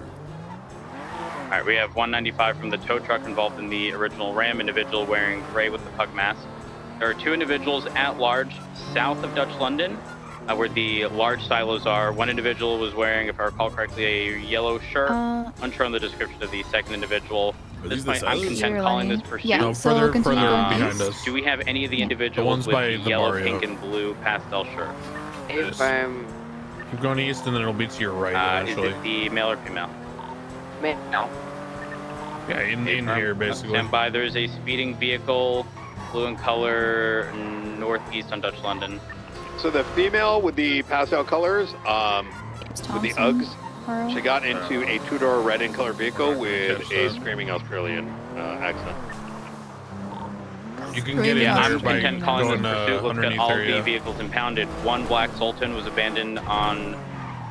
All right, we have 195 from the tow truck involved in the original Ram individual wearing gray with the pug mask. There are two individuals at large south of Dutch London, uh, where the large silos are. One individual was wearing, if I recall correctly, a yellow shirt. Uh, Unsure on the description of the second individual. At these this the point, I'm silos? content Zero calling this lining. pursuit. Yeah, No, so further- continue further going behind us. Do we have any of the individuals ones with by the the yellow, Mario. pink, and blue pastel shirts? Yes. Um, Keep going east, and then it'll be to your right Uh, is it the male or female? male. Yeah, in, in here basically. Stand by. There's a speeding vehicle, blue in color, northeast on Dutch London. So the female with the pastel colors, um, with the Thompson, Uggs, Carl. she got into a two-door red in color vehicle with a screaming Australian uh, accent. You can get Screaming in Yeah, there I'm by content calling going this uh, pursuit. Looked at underneath all there. the vehicles impounded. One black Sultan was abandoned on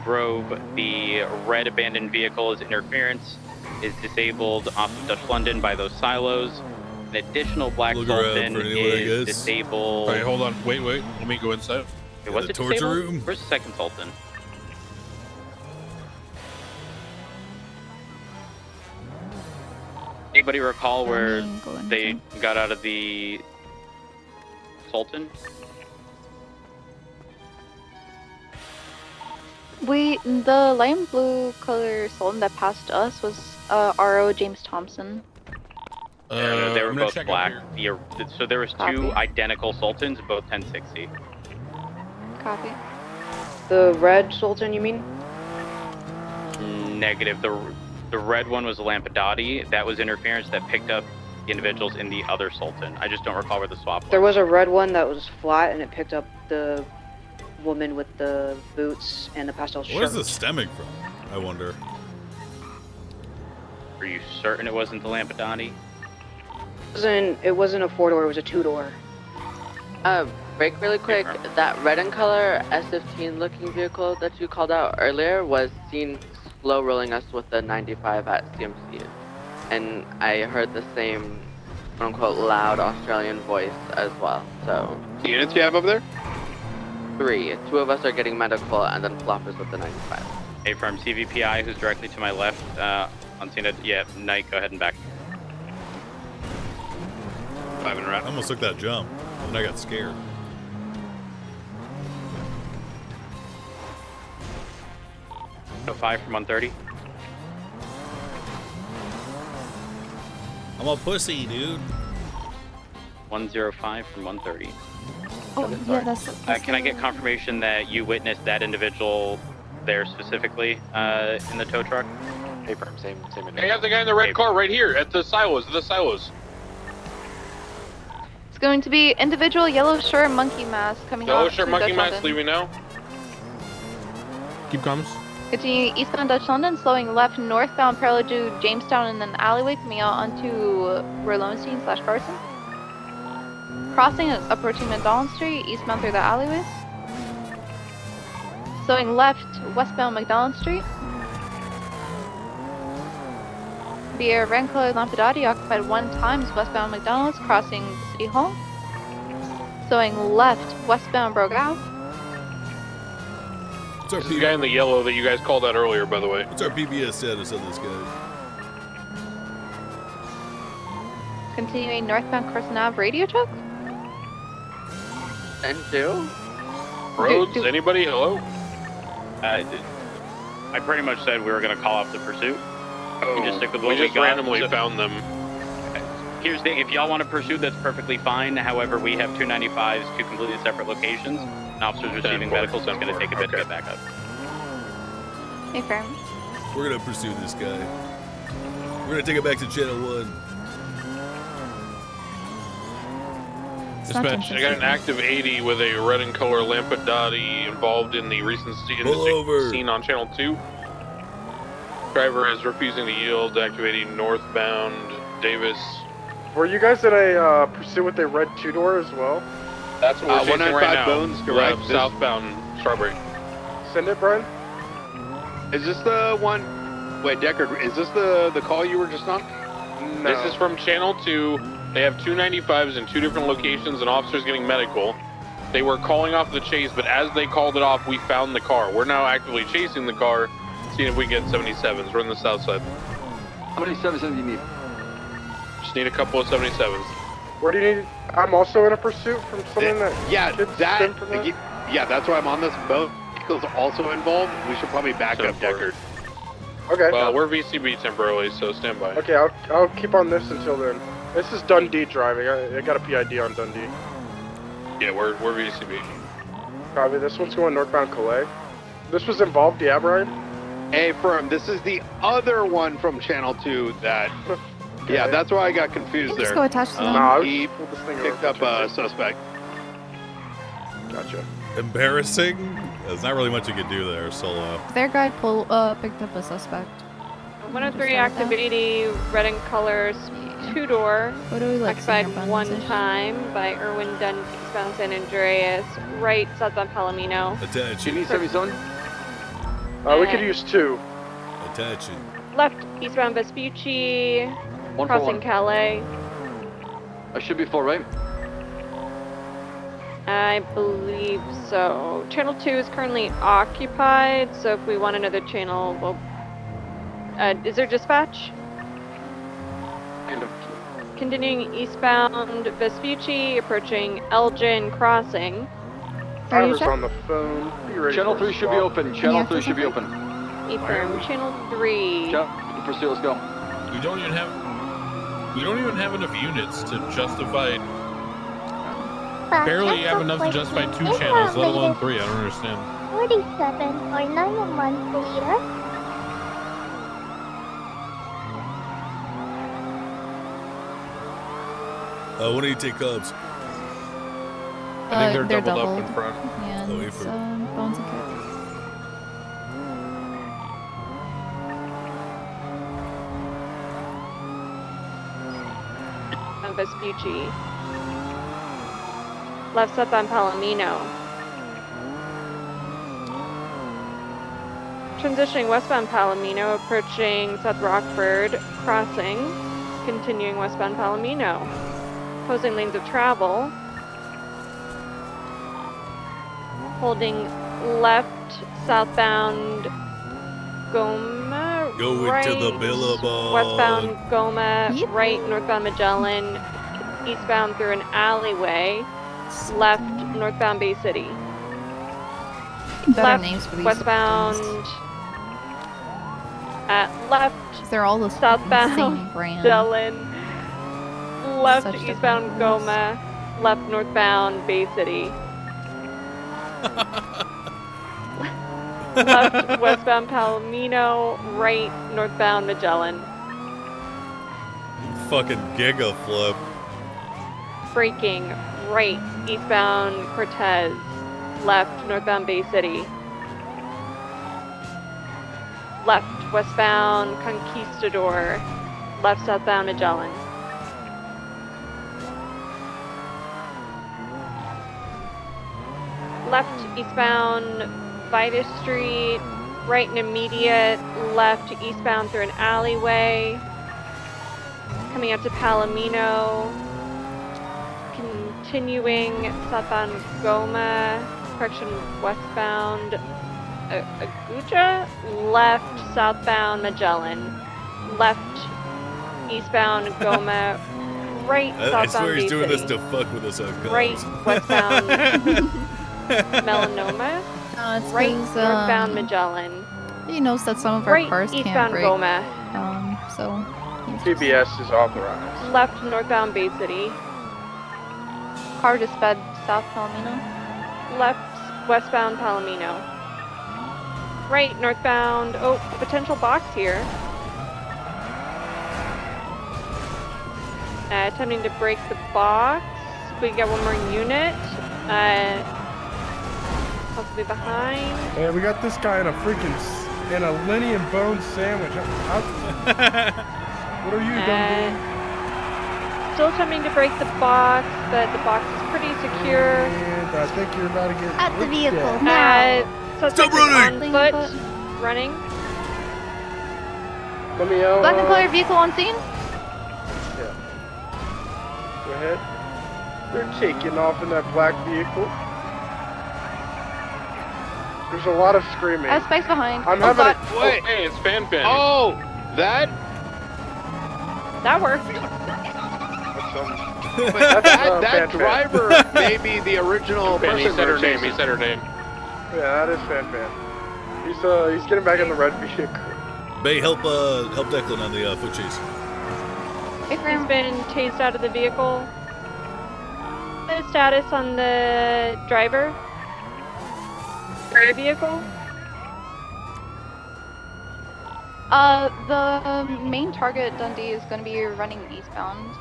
Grove. The red abandoned vehicle is interference. Is disabled off of Dutch London by those silos. An additional black Look Sultan anyone, is disabled. All right, hold on. Wait, wait. Let me go inside. Wait, was the it torture disabled? room? Where's the second Sultan? Anybody recall where Let me go in they got out of the Sultan? We the light blue color Sultan that passed us was uh, RO James Thompson. Uh, Yeah, no, they were I'm both black. out. The- so there was two identical Sultans, both 1060. Copy. The red Sultan, you mean? Negative. The the red one was a Lampadati. That was interference that picked up the individuals in the other Sultan. I just don't recall where the swap was. There was a red one that was flat, and it picked up the woman with the boots and the pastel shirt. Where's this stemming from? I wonder. Are you certain it wasn't the Lampadati? It wasn't, it wasn't a four door, it was a two door. Uh, break really quick. That red in color S15 looking vehicle that you called out earlier was seen slow rolling us with the 95 at CMC. And I heard the same quote unquote loud Australian voice as well. So, The units you have over there? three. Two of us are getting medical, and then Flop is with the 95. A from CVPI, who's directly to my left. Uh, on scene. at- Yeah, Knight, go ahead and back. Five and I around. almost took that jump, and I got scared. So five from 130. I'm a pussy, dude. 105 from 130. Oh, yeah, that's. Uh, can I get confirmation that you witnessed that individual there specifically uh, in the tow truck? Hey, firm, same, same I have the guy in the red car right here at the silos. The silos. It's going to be individual yellow shirt monkey mask coming Yellow out shirt monkey mask leaving now. Keep comms. Continue eastbound Dutch London, slowing left northbound parallel to Jamestown and then alleyway coming out onto Lowenstein slash Carson. Crossing and approaching McDonald Street, eastbound through the alleyways. Slowing left westbound McDonald Street. Via colored Lampadati occupied one times westbound McDonald's, crossing City Hall. Slowing left westbound Brouge Ave. What's our, This is the guy in the yellow that you guys called out earlier, by the way. what's our PBS status on this guy? Continuing northbound Carson Ave radio truck. And two? Roads, do- anybody? Hello? Uh, d- I pretty much said we were going to call off the pursuit. Oh, just stick with we what we just got. randomly So- found them. Here's the thing, if y'all want to pursue, that's perfectly fine. However, we have 295s, two completely separate locations. An officer's receiving four, medical, so I'm going to take a bit to okay. get back up. Hey, firm. We're gonna pursue this guy. We're gonna take it back to Channel One. It's Dispatch, I got an active 80 with a red and color Lampadati involved in the recent scene, over. scene on Channel 2. Driver is refusing to yield, activating northbound Davis. Were you guys at a uh, pursuit with a red two door as well? That's what we're Uh, chasing right 195 now. Bones, correct. Left, southbound Strawberry. Send it, Brian. Is this the one? Wait, Deckard, is this the the call you were just on? No. This is from Channel 2. They have 295s in two different locations and officers getting medical. They were calling off the chase, but as they called it off, we found the car. We're now actively chasing the car. seeing if we can get 77s. We're on the south side. How many 77s do you need? Just need a couple of 77s. Where do you need? I'm also in a pursuit from something eh, that. Yeah, that, that? yeah, that's why I'm on this boat. Vehicle's also involved. We should probably back up Deckard. Okay. Well, we're VCB temporarily, so stand by. Okay, I'll, I'll keep on this until then. This is Dundee driving. I, I got a PID on Dundee. Yeah, we're, we're VCB. Copy. This one's going northbound Calais. This was involved, yeah, Brian? Hey, firm. This is the other one from Channel 2 that. Yeah, that's why I got confused Just there. go attach to Um, them. No, he pulled this thing picked up a suspect. Gotcha. Embarrassing? There's not really much you can do there, solo. Their guy pull uh picked up a suspect. 103 active 80, red and colors, two door. What do we like? Occupied senior one ish? time by Erwin Dunn, eastbound San Andreas, right southbound Palomino. Attention. You need 77? Uh, we could use two. Attention. Left eastbound Vespucci, One crossing one. Calais. I should be full, right? I believe so. Channel 2 is currently occupied, so if we want another channel, we'll. Uh, is there dispatch? Kind of. Continuing eastbound Vespucci, approaching Elgin Crossing. Driver's on the phone. Be ready Channel 3 should be open. Channel 3 should be open. Affirm. Channel 3. Channel, pursue, let's go. We don't even have. We don't even have enough units to justify. Barely have enough to justify two channels, let alone three. I don't understand. 47 or 9 months later. Uh, what do you take Cubs? I think Uh, they're, they're doubled, up in front. Yeah, Oh, it's, um, bones and kicks. Vespucci. Left step on Palomino. Transitioning westbound Palomino, approaching South Rockford, crossing, continuing westbound Palomino. Closing lanes of travel. Holding left southbound Goma. Go right, into the Billabong. Westbound Goma, right northbound Magellan, eastbound through an alleyway, left northbound Bay City. Better left names for these westbound at left They're all the southbound brand. Magellan, left Such different eastbound. Goma, left northbound Bay City. left westbound Palomino, right northbound Magellan. Fucking giga flip. Braking right eastbound Cortez, left northbound Bay City. Left westbound Conquistador, left southbound Magellan. Left eastbound Vitus Street, right and immediate, left eastbound through an alleyway, coming up to Palomino, continuing southbound Goma, correction westbound uh, Aguja, left southbound Magellan, left eastbound Goma, right I, I southbound swear he's doing this to fuck with us right westbound Melanoma, No, it's right 'cause, northbound um, Magellan, He knows that some of our right cars can't eastbound break. Goma, Um, so TBS is authorized. left northbound Bay City, Car just sped south Palomino. left westbound Palomino. Right northbound. Oh, potential box here. Uh, attempting to break the box. We got one more unit. Uh, possibly behind. Hey, we got this guy in a freaking in a Lenny and Bone sandwich. How- how- what are you, Dundee? Uh, still attempting to break the box, but the box is pretty secure. And I think you're about to get At the vehicle, at. now. Uh, suspect is on foot, running. Let me know. Black and color vehicle on scene. Yeah. Go ahead. They're taking off in that black vehicle. There's a lot of screaming. Uh, Spike's behind. I'm oh, having God. a- Wait, hey, it's Fan Fan. Oh, that? That worked. But That's, that, uh, that Fan Fan. driver may be the original Fan, he said her name. He said her name. Yeah, that is Fan Fan. He's uh he's getting back in the red vehicle. Bay, help uh help Declan on the uh, foot chase. He's been tased out of the vehicle. The status on the driver? Gray vehicle? Uh, the main target, Dundee, is going to be running eastbound.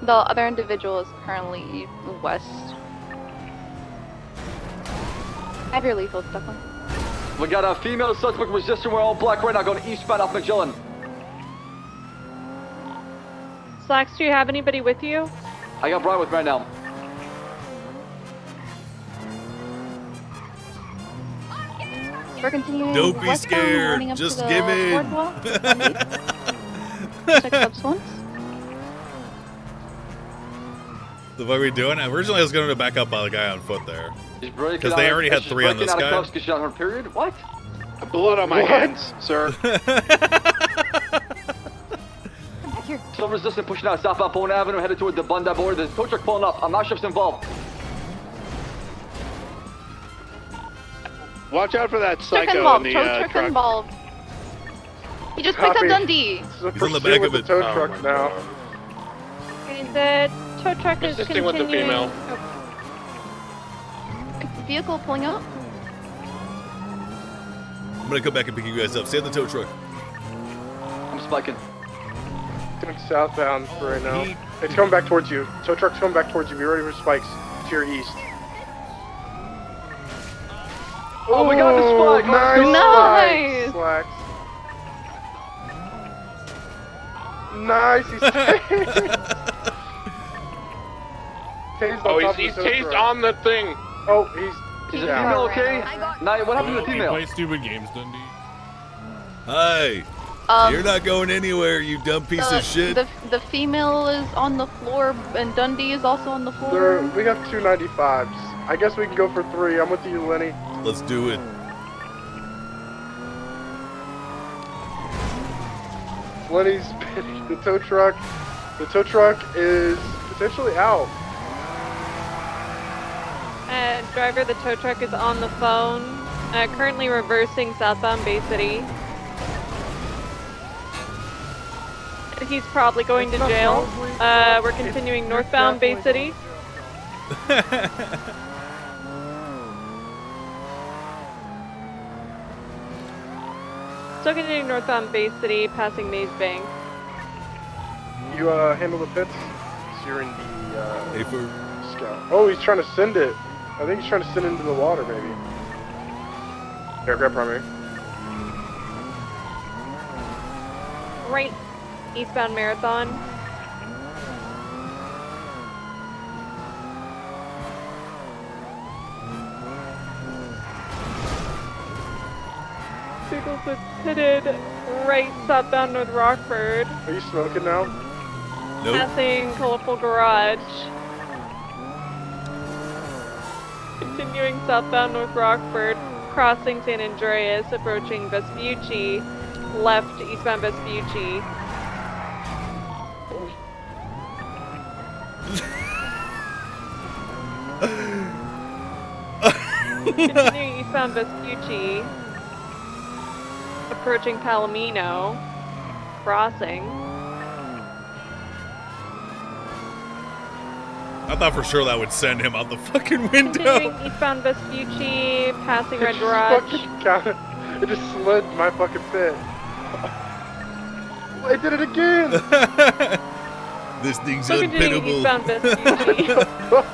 The other individual is currently west. I have your lethal, Declan. We got a female suspect resisting. We're all black right now, going eastbound off Magellan. Slacks, do you have anybody with you? I got Brian with me right now. We're continuing Don't be westbound, scared. running up to Just give in. boardwalk. Six ups once. So what are we doing? Originally, I was going to back up by the guy on foot there. Because they already had three on this guy. cuffs 'cause she's on her period? What? Blood on my What? hands, sir. Still resistant, pushing out southbound Bone Avenue, headed toward the Bunda border. There's a tow truck pulling up. I'm not sure if it's involved. Watch out for that Truck psycho in involved. the Tow uh, truck truck. involved. He just picked up Copy. Dundee. This is a He's on the back of the tow Oh truck my now. Okay, the tow truck is Assisting with the continuing. female. Vehicle pulling up. I'm going to come back and pick you guys up. Stay in the tow truck. I'm spiking. Going southbound for right now. It's coming back towards you. Tow truck's coming back towards you. Be ready for spikes to your east. Oh, we got the spike. Nice, Nice. Slacks. Nice. He's tased Oh, on he's, top he's of tased on the thing. Oh, he's. Is the down. female okay? Night, what happened to the We female? play stupid games, Dundee. Hi. Um, You're not going anywhere, you dumb piece the, of shit. The, the female is on the floor, and Dundee is also on the There, floor. we have two 95s. I guess we can go for three. I'm with you, Lenny. Let's do it. Lenny's the tow truck. The tow truck is potentially out. Uh, driver, the tow truck is on the phone. Uh, currently reversing southbound Bay City. He's probably going to It's not jail. probably, Uh, we're continuing northbound Bay City. Still continuing northbound Bay City, passing Maze Bank. You uh, handle the pits. So you're in the uh, Hey, scout. Oh, he's trying to send it. I think he's trying to send it into the water, maybe. Here, grab primary. Right eastbound Marathon. Vehicles with pitted right southbound North Rockford. Are you smoking now? Nope. Passing Colorful Garage. Continuing southbound North Rockford, crossing San Andreas, approaching Vespucci, left eastbound Vespucci. Continuing eastbound Vespucci, approaching Palomino, crossing. I thought for sure that would send him out the fucking window. Continuing eastbound Vespucci, passing It Red just Garage. fucking counted- It just slid my fucking pit. I did it again! this thing's Still continuing unpittable.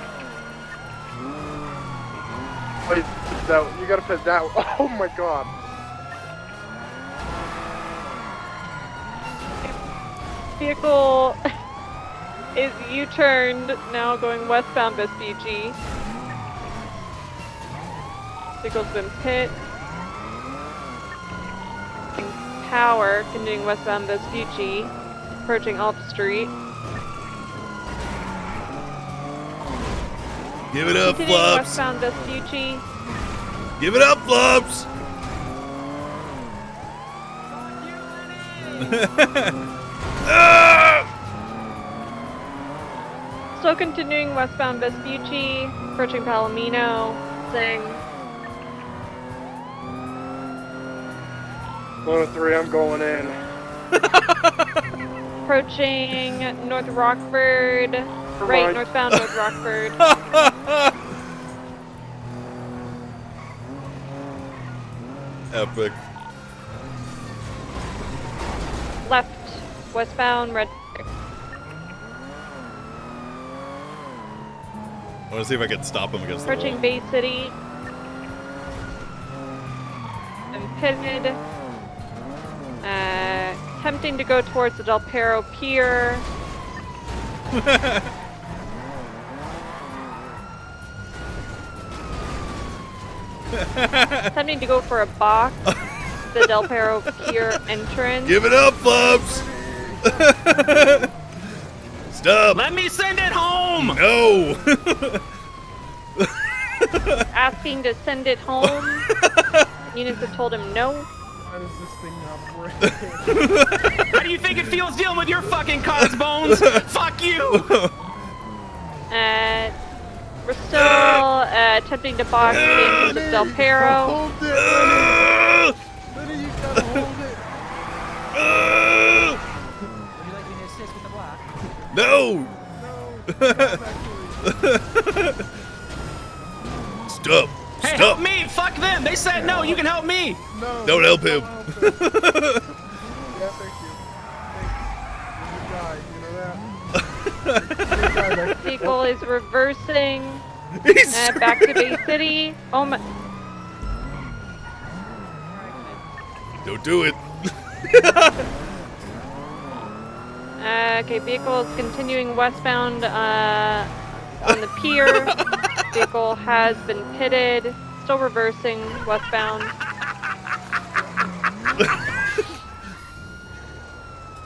Wait, that, you gotta pit that. Oh my god. Vehicle is U-turned, now going westbound Vespucci. Vehicle's been pit. Power, continuing westbound Vespucci, approaching Alp Street. Give it up, Continuing Flops. westbound Vespucci. Give it up, Flops! Ah! Still continuing westbound Vespucci, approaching Palomino, saying 103, I'm going in. approaching North Rockford, right on. northbound North Rockford. Epic. left westbound Red. I want to see if I can stop him against the Approaching wall. Bay City. And pitted. Uh, attempting to go towards the Del Perro Pier. attempting to go for a box. the Del Perro Pier entrance. Give it up, Flops! Stop! Let me send it home! No! asking to send it home. Units have told him no. Why does this thing not break? How do you think it feels dealing with your fucking car's bones? Fuck you! Uh, we're still uh, attempting to box the entrance of Del Perro. Hold it, Lenny. Lenny, you gotta hold it. No! Stop! Hey, Stop! help me! Fuck them! They said no, you can help me! No. Don't help him! Yeah, thank you. Thank you. Good guy, you know that? Vehicle is reversing uh, back to Bay City. Oh my! Don't do it! Uh, okay, vehicle is continuing westbound uh, on the pier. vehicle has been pitted. Still reversing westbound.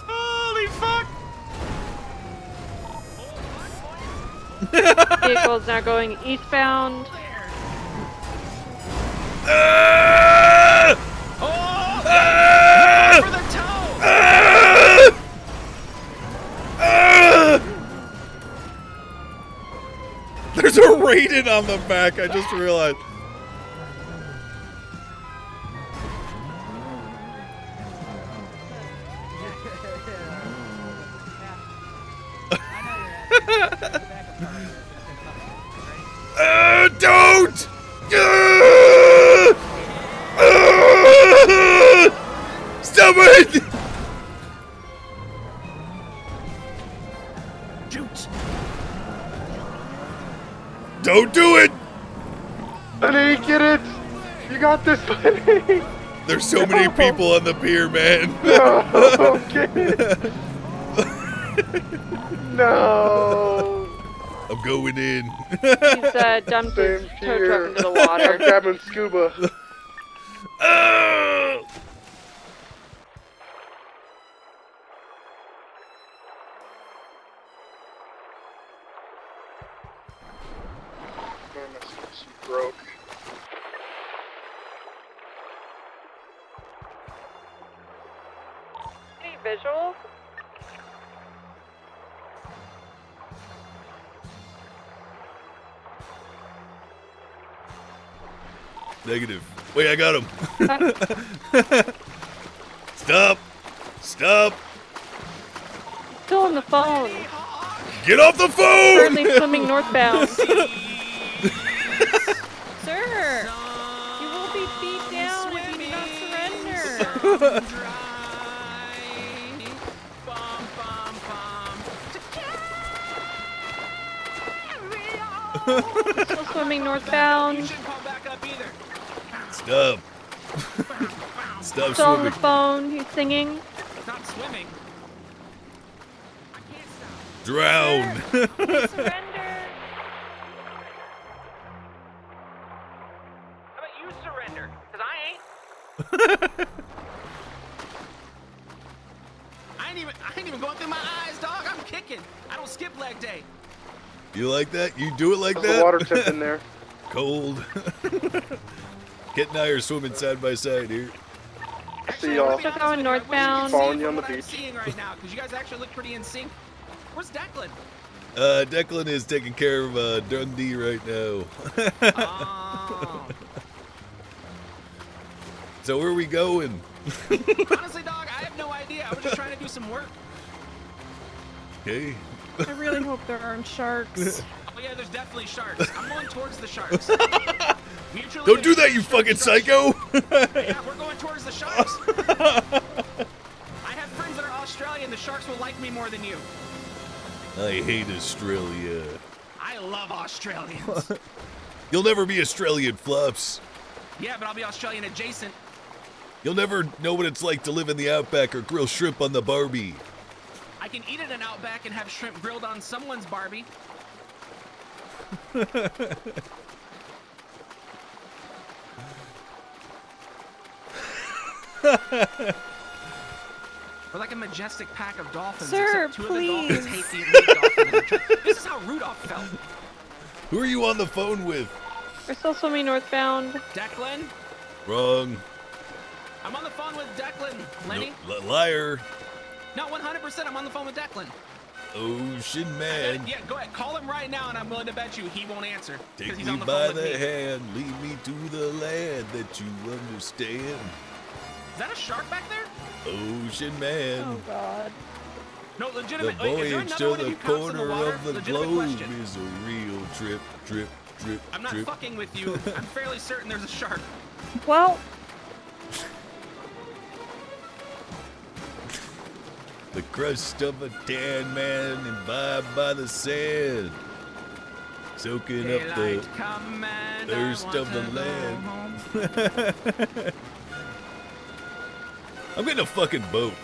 Holy fuck! Vehicle is now going eastbound. Ah! There's a Raiden on the back, I just realized. Many people on the pier, man. No, get it! No! I'm going in. He's uh, dumped his Same tow truck here. into the water. I'm water. grabbing scuba. Wait, I got him. Stop. Stop. Still on the phone. Get off the phone! Currently swimming northbound. Sir, you will be beat down if you do not surrender. Still swimming northbound. Stop. Stop Still on the phone. He's singing. Not swimming. Drown. Surrender. How about you surrender? Cause I ain't. I ain't even I ain't even going through my eyes, dog. I'm kicking. I don't skip leg day. you like that? You do it like How's that? the water temp in there? Cold. Kit and I are swimming side by side here. See y'all. Still going northbound. Following you on the what I'm beach. seeing right now, because you guys actually look pretty in sync. Where's Declan? Uh, Declan is taking care of uh, Dundee right now. Oh. so where are we going? Honestly, dog, I have no idea. I was just trying to do some work. Okay. I really hope there aren't sharks. Oh yeah, there's definitely sharks. I'm going towards the sharks. Don't do that, you fucking psycho! yeah, we're going towards the sharks. I have friends that are Australian. The sharks will like me more than you. I hate Australia. I love Australians. You'll never be Australian, Flops. yeah, but I'll be Australian adjacent. You'll never know what it's like to live in the outback or grill shrimp on the Barbie. I can eat it in Outback and have shrimp grilled on someone's Barbie. We're like a majestic pack of dolphins. Sir, except two of the dolphins please. hate the dolphin. in the tr- this is how Rudolph felt. Who are you on the phone with? We're still swimming northbound. Declan, Wrong. I'm on the phone with Declan. Lenny, No, li- liar. Not 100%. I'm on the phone with Declan. Ocean man. Yeah, go ahead. Call him right now, and I'm willing to bet you he won't answer Take he's me on the by with the me. hand, lead me to the land that you understand. Is that a shark back there? Ocean man. Oh God. No, the legitimate. wait, is there voyage to the you cops the corner of the legitimate globe question. is a real trip, trip, trip, I'm not trip. fucking with you. I'm fairly certain there's a shark. Well, The crust of a tan man imbibed by the sand. Soaking up the Daylight come and I thirst of the land. home. I'm getting a fucking boat.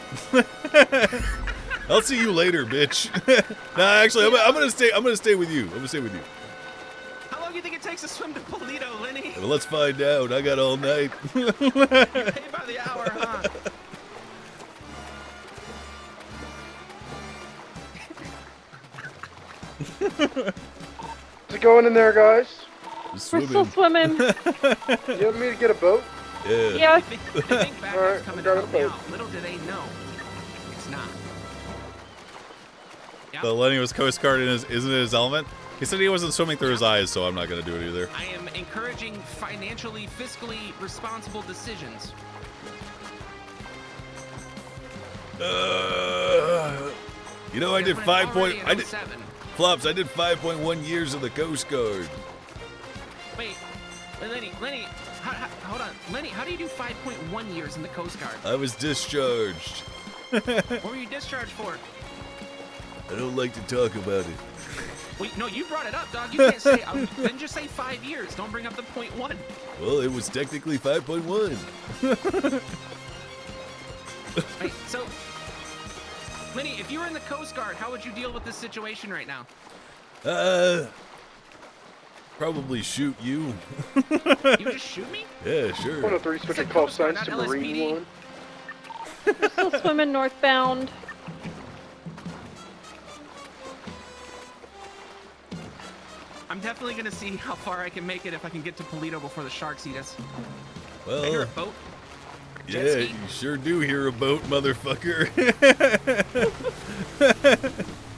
I'll see you later, bitch. nah, actually, I'm, I'm gonna stay. I'm gonna stay with you. I'm gonna stay with you. How long do you think it takes to swim to Paleto, Lenny? Well, let's find out. I got all night. You pay by the hour, huh? Is it going in there, guys? we're still swimming. You want me to get a boat? Yeah. Yeah. They think backup's Alright, coming I'm to got help me out. Little do they know, it's not. The Lenny was Coast Guard in his, isn't it his element? He said he wasn't swimming through his eyes, so I'm not gonna do it either. I am encouraging financially, fiscally responsible decisions. Uh, you know, I did five point. I did 07. flops. I did five point one years of the Coast Guard. Wait, Lenny, Lenny, how, how, hold on, Lenny, how do you do 5.1 years in the Coast Guard? I was discharged. what were you discharged for? I don't like to talk about it. Wait, no, you brought it up, dog. You can't say. Um, then just say five years. Don't bring up the point one. Well, it was technically five point one. Wait, so, Lenny, if you were in the Coast Guard, how would you deal with this situation right now? Uh, probably shoot you. You just shoot me? Yeah, sure. 103 switching call signs to Marine 1. We're still swimming northbound. I'm definitely gonna see how far I can make it if I can get to Paleto before the sharks eat us. I hear a boat. yeah, ski. you sure do hear a boat, motherfucker.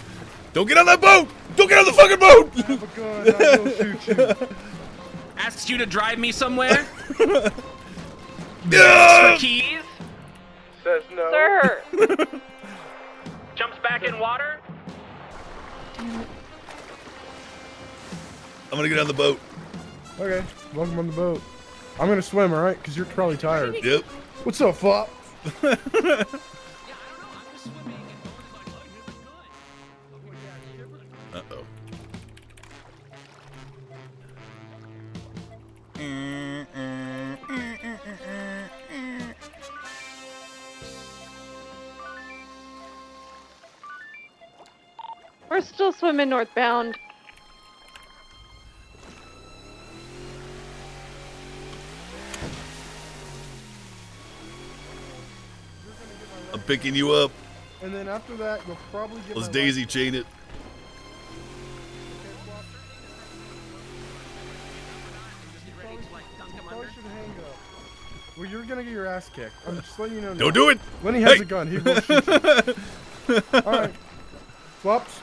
don't get on that boat! Don't get on the fucking boat! Have a gun, I will shoot you. Asks you to drive me somewhere. Yeah! For keys. Says no. Sir. Jumps back in water. I'm gonna get on the boat. Okay, welcome on the boat. I'm gonna swim, alright? Because you're probably tired. Yep. What's up, Flop? We're still swimming northbound. I'm picking you up. And then after that, you'll probably get Let's my daisy chain it. You probably should hang up. Well, you're gonna get your ass kicked. I'm just letting you know. Don't now. do it! Lenny has Hey! a gun. He will shoot you. All right, flops.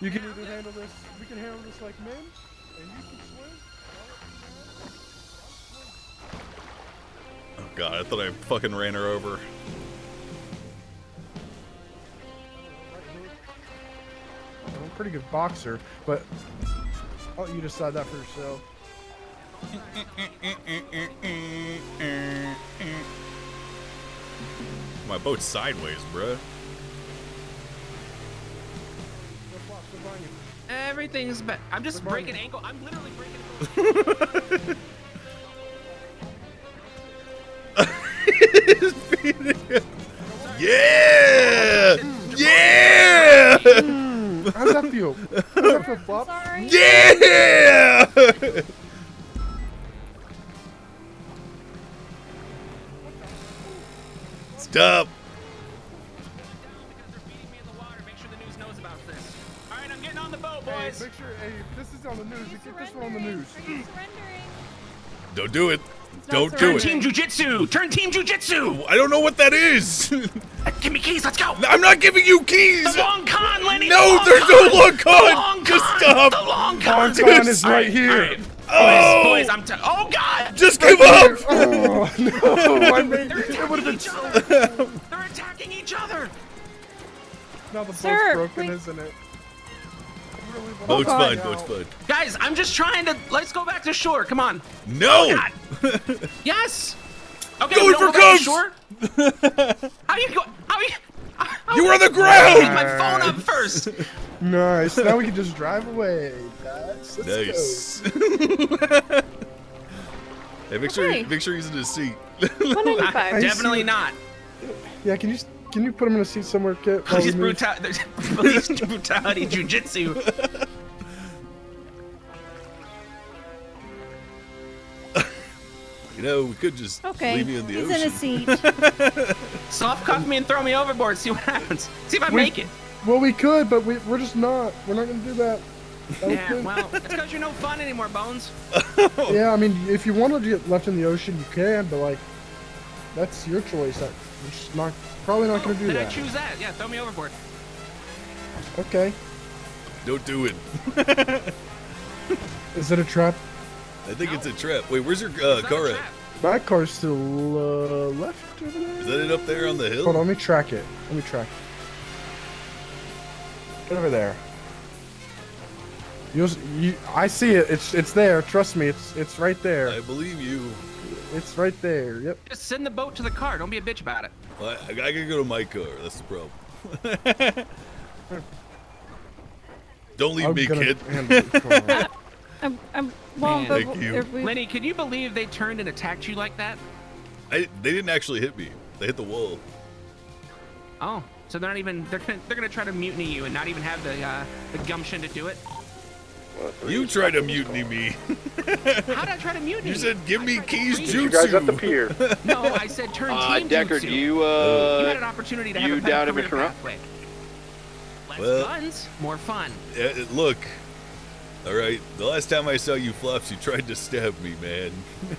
You can either handle this. We can handle this like men, and you can swim. Oh god, I thought I fucking ran her over. I'm a pretty good boxer, but I'll let you decide that for yourself. My boat's sideways, bruh. Everything's bad. I'm just breaking ankle. I'm literally breaking. Yeah! Yeah! How's that feel? How's that feel, Flop? Yeah! Stop. The boat, Hey, boys. make sure. Hey, if this is on the news. Get this one on the news. Don't do it. not Don't do Turn it. team jujitsu. Turn team jujitsu. I don't know what that is. Uh, give me keys. Let's go. I'm not giving you keys. The long con, Lenny. No, the long there's con. no long con. The long Just con. stop. The long Long con. con is right Alright, here. alright. Oh. Boys, boys, I'm. T- oh God. Just give up. Oh no! I made They're would have been. attacking each other. They're attacking each other. Now the boat's Sir, broken, wait. isn't it? Boat's Oh, fine. no. Boat's fine. Guys, I'm just trying to. Let's go back to shore. Come on. No. Oh yes. Okay. Going we don't for go back to coast. shore. How are you go? How are you? How You were on the Leave ground. my phone up first. Nice. Now we can just drive away. Nice. Let's Nice. hey, make sure Okay. make sure he's in his seat. 195. I Definitely not. Yeah. Can you s- can you put him in a seat somewhere, Kit? while we Police move? brutality. Police brutality. Jujitsu. You know, we could just Okay, leave you in the he's ocean. in a seat. Soft cuff me and throw me overboard. See what happens. See if I We- make it. Well, we could, but we, we're just not. We're not gonna do that. That Yeah. good. Well, it's because you're no fun anymore, Bones. Yeah, I mean, if you want to get left in the ocean, you can, but like, that's your choice. I, I'm just not, probably not gonna do Then I that. choose that. Yeah, throw me overboard. Okay. Don't do it. Is it a trap? I think it's a trap. Wait, where's your uh, car at? My car's still uh, left over there. Is that it up there on the hill? Hold on, let me track it. Let me track. Get over there. You'll, you, I see it. It's it's there. Trust me. It's it's right there. I believe you. It's right there. Yep. Just send the boat to the car. Don't be a bitch about it. Well, I, I gotta go to my car. That's the problem. Don't leave I'm me, kid. handle. I'm, I'm, well, Man. but Thank you. we, Lenny, can you believe they turned and attacked you like that? I, they didn't actually hit me. They hit the wall. Oh, so they're not even. They're gonna. They're gonna try to mutiny you and not even have the uh, the gumption to do it. You tried to mutiny me. How'd I try to mutiny? You said, "Give me keys, jutsu." You guys at the pier. No, I said turn Uh, team Decker, jutsu. do you, you uh, had an opportunity to have you a better down in career Mr. Rump? pathway. Less Well- guns, more fun. Yeah, it- look. All right. The last time I saw you flops, you tried to stab me, man.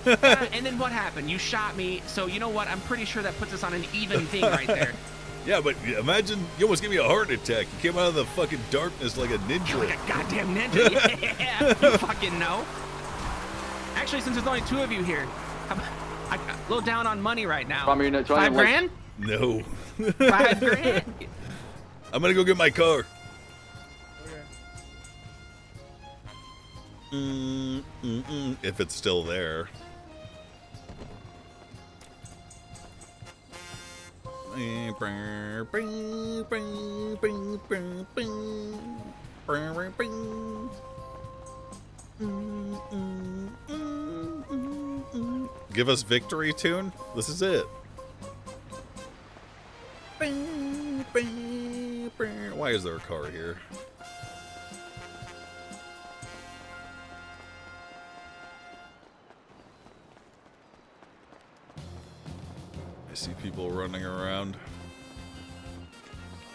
Uh, and then what happened? You shot me. So you know what? I'm pretty sure that puts us on an even thing right there. Yeah, but imagine you almost gave me a heart attack. You came out of the fucking darkness like a ninja. Like a goddamn ninja. Yeah, you fucking know. Actually, since there's only two of you here, I'm, I'm a little down on money right now. Tom, not, Five grand? No. Five grand? I'm gonna go get my car. Mm, mm, mm, if it's still there. Give us victory tune. This is it. Why is there a car here? See people running around.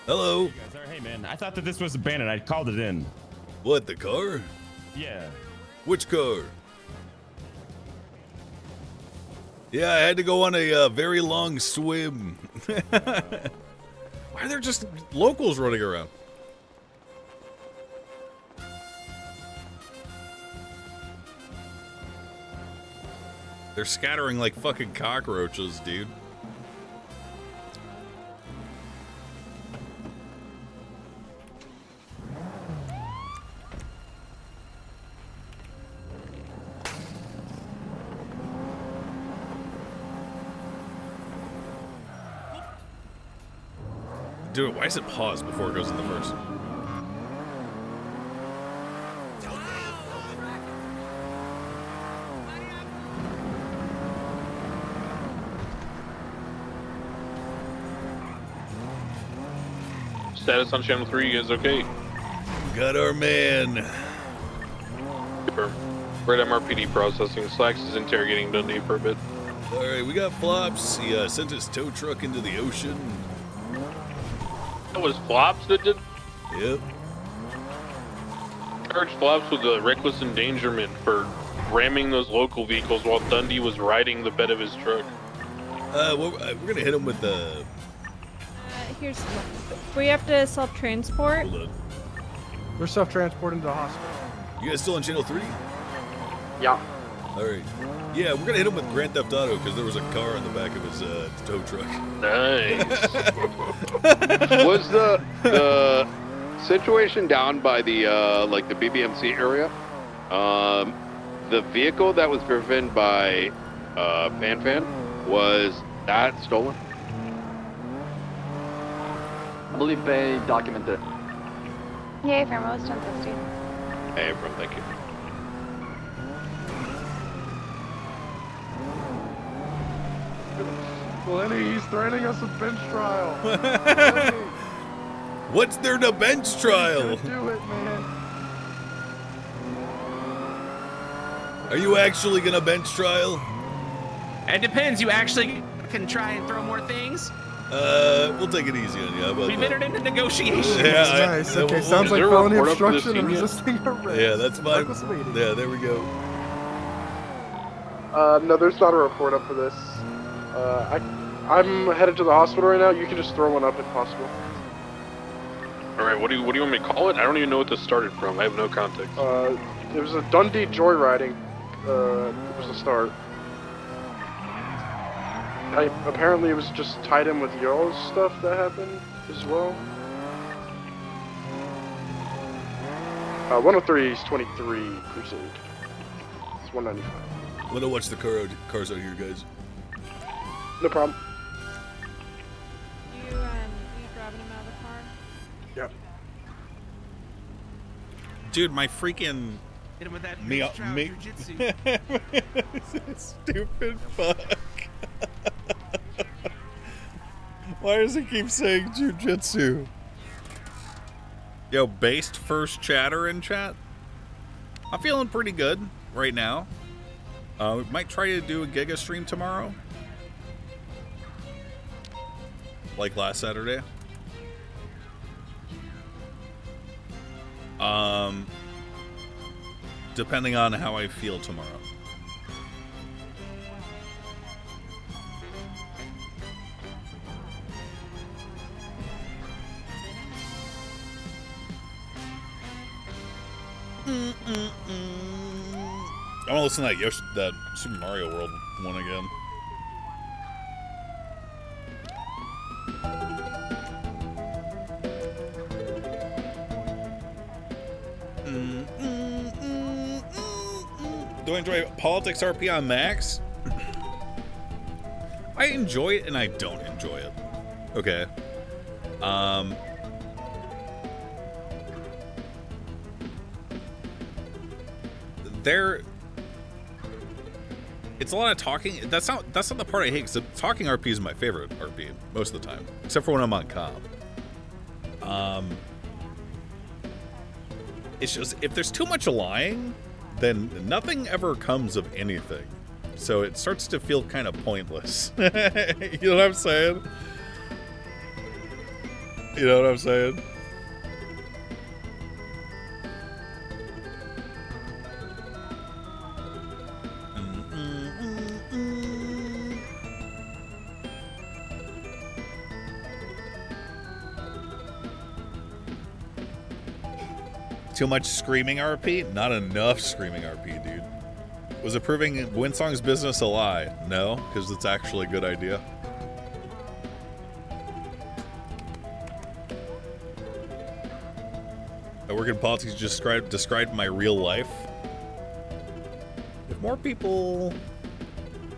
Hello. Hey, hey man, I thought that this was abandoned. I called it in. What, the car? Yeah. Which car? Yeah, I had to go on a uh, very long swim. Why are there just locals running around? They're scattering like fucking cockroaches, dude. Dude, why is it paused before it goes in the first? Status on channel three is okay. Got our man. Confirm. Red MRPD processing. Slacks is interrogating Dundee for a bit. All right, we got Flops. He uh, sent his tow truck into the ocean. That was Flops that did. Yep. Charged Flops with a reckless endangerment for ramming those local vehicles while Dundee was riding the bed of his truck. Uh, well, uh, we're gonna hit him with the. Uh, here's we have to self-transport. We're self-transporting to the hospital. You guys still on channel three? Yeah. All right. Yeah, we're gonna hit him with Grand Theft Auto because there was a car in the back of his uh, tow truck. Nice. was the the situation down by the uh, like the BBMC area? Um, the vehicle that was driven by uh, Fan Fan was that stolen? I believe they documented it. Yay, Firmo was 1060. Hey, bro, thank you. Lenny, he's threatening us with bench trial. What's there to bench trial? Do it, man. Are you actually gonna bench trial? It depends. You actually can try and throw more things. Uh, we'll take it easy on you. How about We've that? entered into negotiations. Yeah, I- Nice. yeah, Okay, we'll- sounds like there a felony report up for this obstruction and scene yet? resisting arrest. Yeah, that's fine. Reckless speeding. Yeah, there we go. Uh, no, there's not a report up for this. Uh, I, I'm headed to the hospital right now. You can just throw one up if possible. All right, what do you what do you want me to call it? I don't even know what this started from. I have no context. Uh, it was a Dundee joyriding. Uh, it was the start. I, apparently, it was just tied in with y'all's stuff that happened as well. Uh, 103 is 23 Crusade. It's 195. Let me watch the car, cars out here, guys. No problem. You um, you driving him out of the car? Yep. Dude, my freaking Hit him with that me, bench me, stupid fuck. Why does he keep saying jujitsu? Yo, based first chatter in chat. I'm feeling pretty good right now. Uh, we might try to do a Giga stream tomorrow. Like last Saturday. Um, depending on how I feel tomorrow. I want to listen to that that Super Mario World one again. Do I enjoy politics RP on Max? I enjoy it and I don't enjoy it. Okay. Um. There. It's a lot of talking. That's not. That's not the part I hate. Cause talking RP is my favorite RP most of the time, except for when I'm on comp. Um. It's just if there's too much lying, then nothing ever comes of anything. So it starts to feel kind of pointless. you know what I'm saying? You know what I'm saying? Too much screaming RP? Not enough screaming RP, dude. Was approving Winsong's business a lie? No, because it's actually a good idea. I work in politics just describe my real life. If more people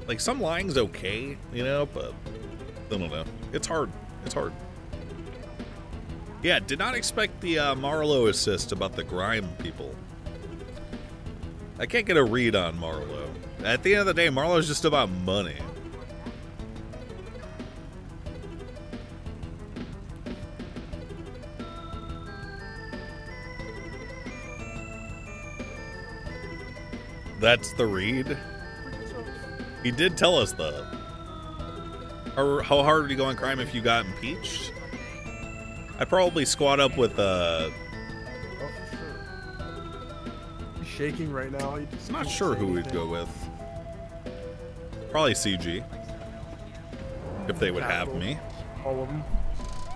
like some lying's okay, you know, but I don't know. It's hard. It's hard. Yeah, did not expect the uh, Marlowe assist about the grime people. I can't get a read on Marlowe. At the end of the day, Marlowe's just about money. That's the read? He did tell us. How, how hard would you go on crime if you got impeached? I'd probably squat up with uh He's shaking right now. He just not can't sure say who we'd go with. Probably CG. If they would have me. All of them.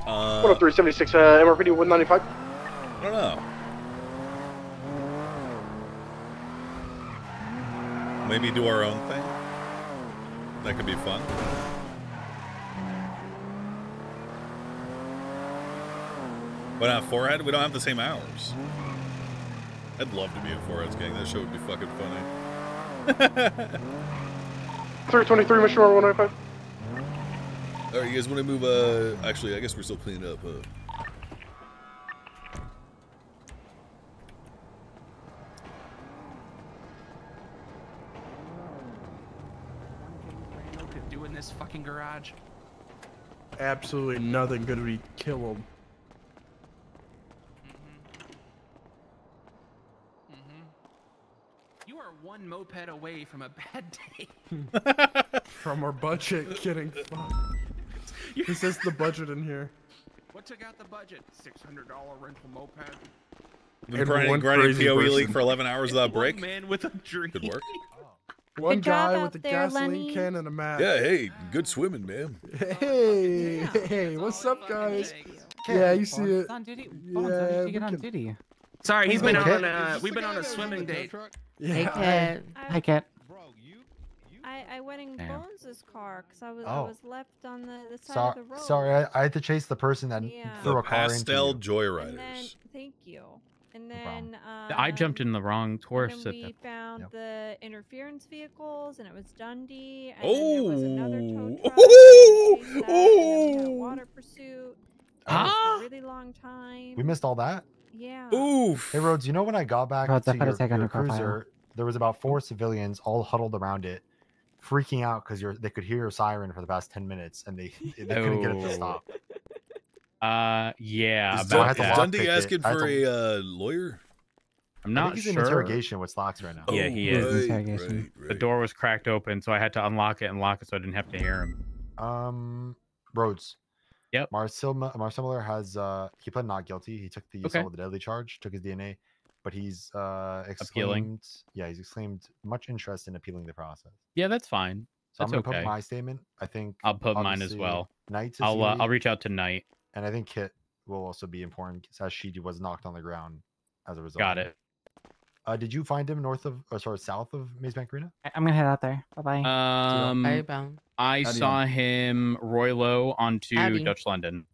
Uh, 10376, uh, MRPD 195. I don't know. Maybe do our own thing. That could be fun. But not Forehead? We don't have the same hours. I'd love to be in Forehead's gang. That show would be fucking funny. 323, Mission Row 195. Alright, you guys want to move, uh... Actually, I guess we're still cleaning up, huh? could do in this fucking garage. Absolutely nothing good. We kill him. You are one moped away from a bad day. From our budget getting fucked. He says the budget in here. What took out the budget? Six hundred dollar rental moped. Been And grinding, one grinding crazy PoE League for 11 hours without break? Man with a dream. Could work. One Good job guy with a there, gasoline Lenny. can and a mask. Yeah, hey, good swimming, man. Hey, hey, what's up, guys? Yeah, you see it. Yeah, we can- Sorry, he's been Kit. on a we've been on a swimming date. Yeah. Cat. Hi, Cat. I, I went in Damn. Bones' car because I was I Oh. was left on the, the side So, of the road. sorry, I, I had to chase the person that Yeah. threw The a car pastel into you. joyriders. And then, thank you. And then um, I jumped in the wrong and Taurus. then we the- found Yep. the interference vehicles, and it was Dundee. And then there was another tow Oh. truck. and we chased that, and then we had a water pursuit. Ah! A really long time. We missed all that. Yeah. Oof. Hey, Rhodes, you know when I got back Rhodes, to I put a your, on your your cruiser, there was about four civilians all huddled around it, freaking out because they could hear your siren for the past 10 minutes and they, they couldn't get it to stop. Uh, yeah, Is, about Dun- is lock that. Dundee asking for to- a uh, lawyer? I'm I not think he's sure. in interrogation with Slocks right now. Yeah, he Oh, is. right, interrogation. right, The door was cracked open, so I had to unlock it and lock it so I didn't have to hear him. Um, Rhodes. Yep. Marcel Marcel Miller has uh he pled not guilty. He took the Okay. assault with the deadly charge, took his DNA, but he's uh Appealing. Yeah, he's exclaimed much interest in appealing the process. Yeah, that's fine. So That's I'm gonna okay. put my statement. I think I'll put mine as well. Knight to I'll uh, I'll reach out tonight. and I think Kit will also be important as she was knocked on the ground as a result. Got it. Uh, did you find him north of, or sorry, south of Maze Bank Arena? I- I'm gonna head out there. Bye bye. Um, bound. I Howdy, saw him Roylo onto Howdy. Dutch London.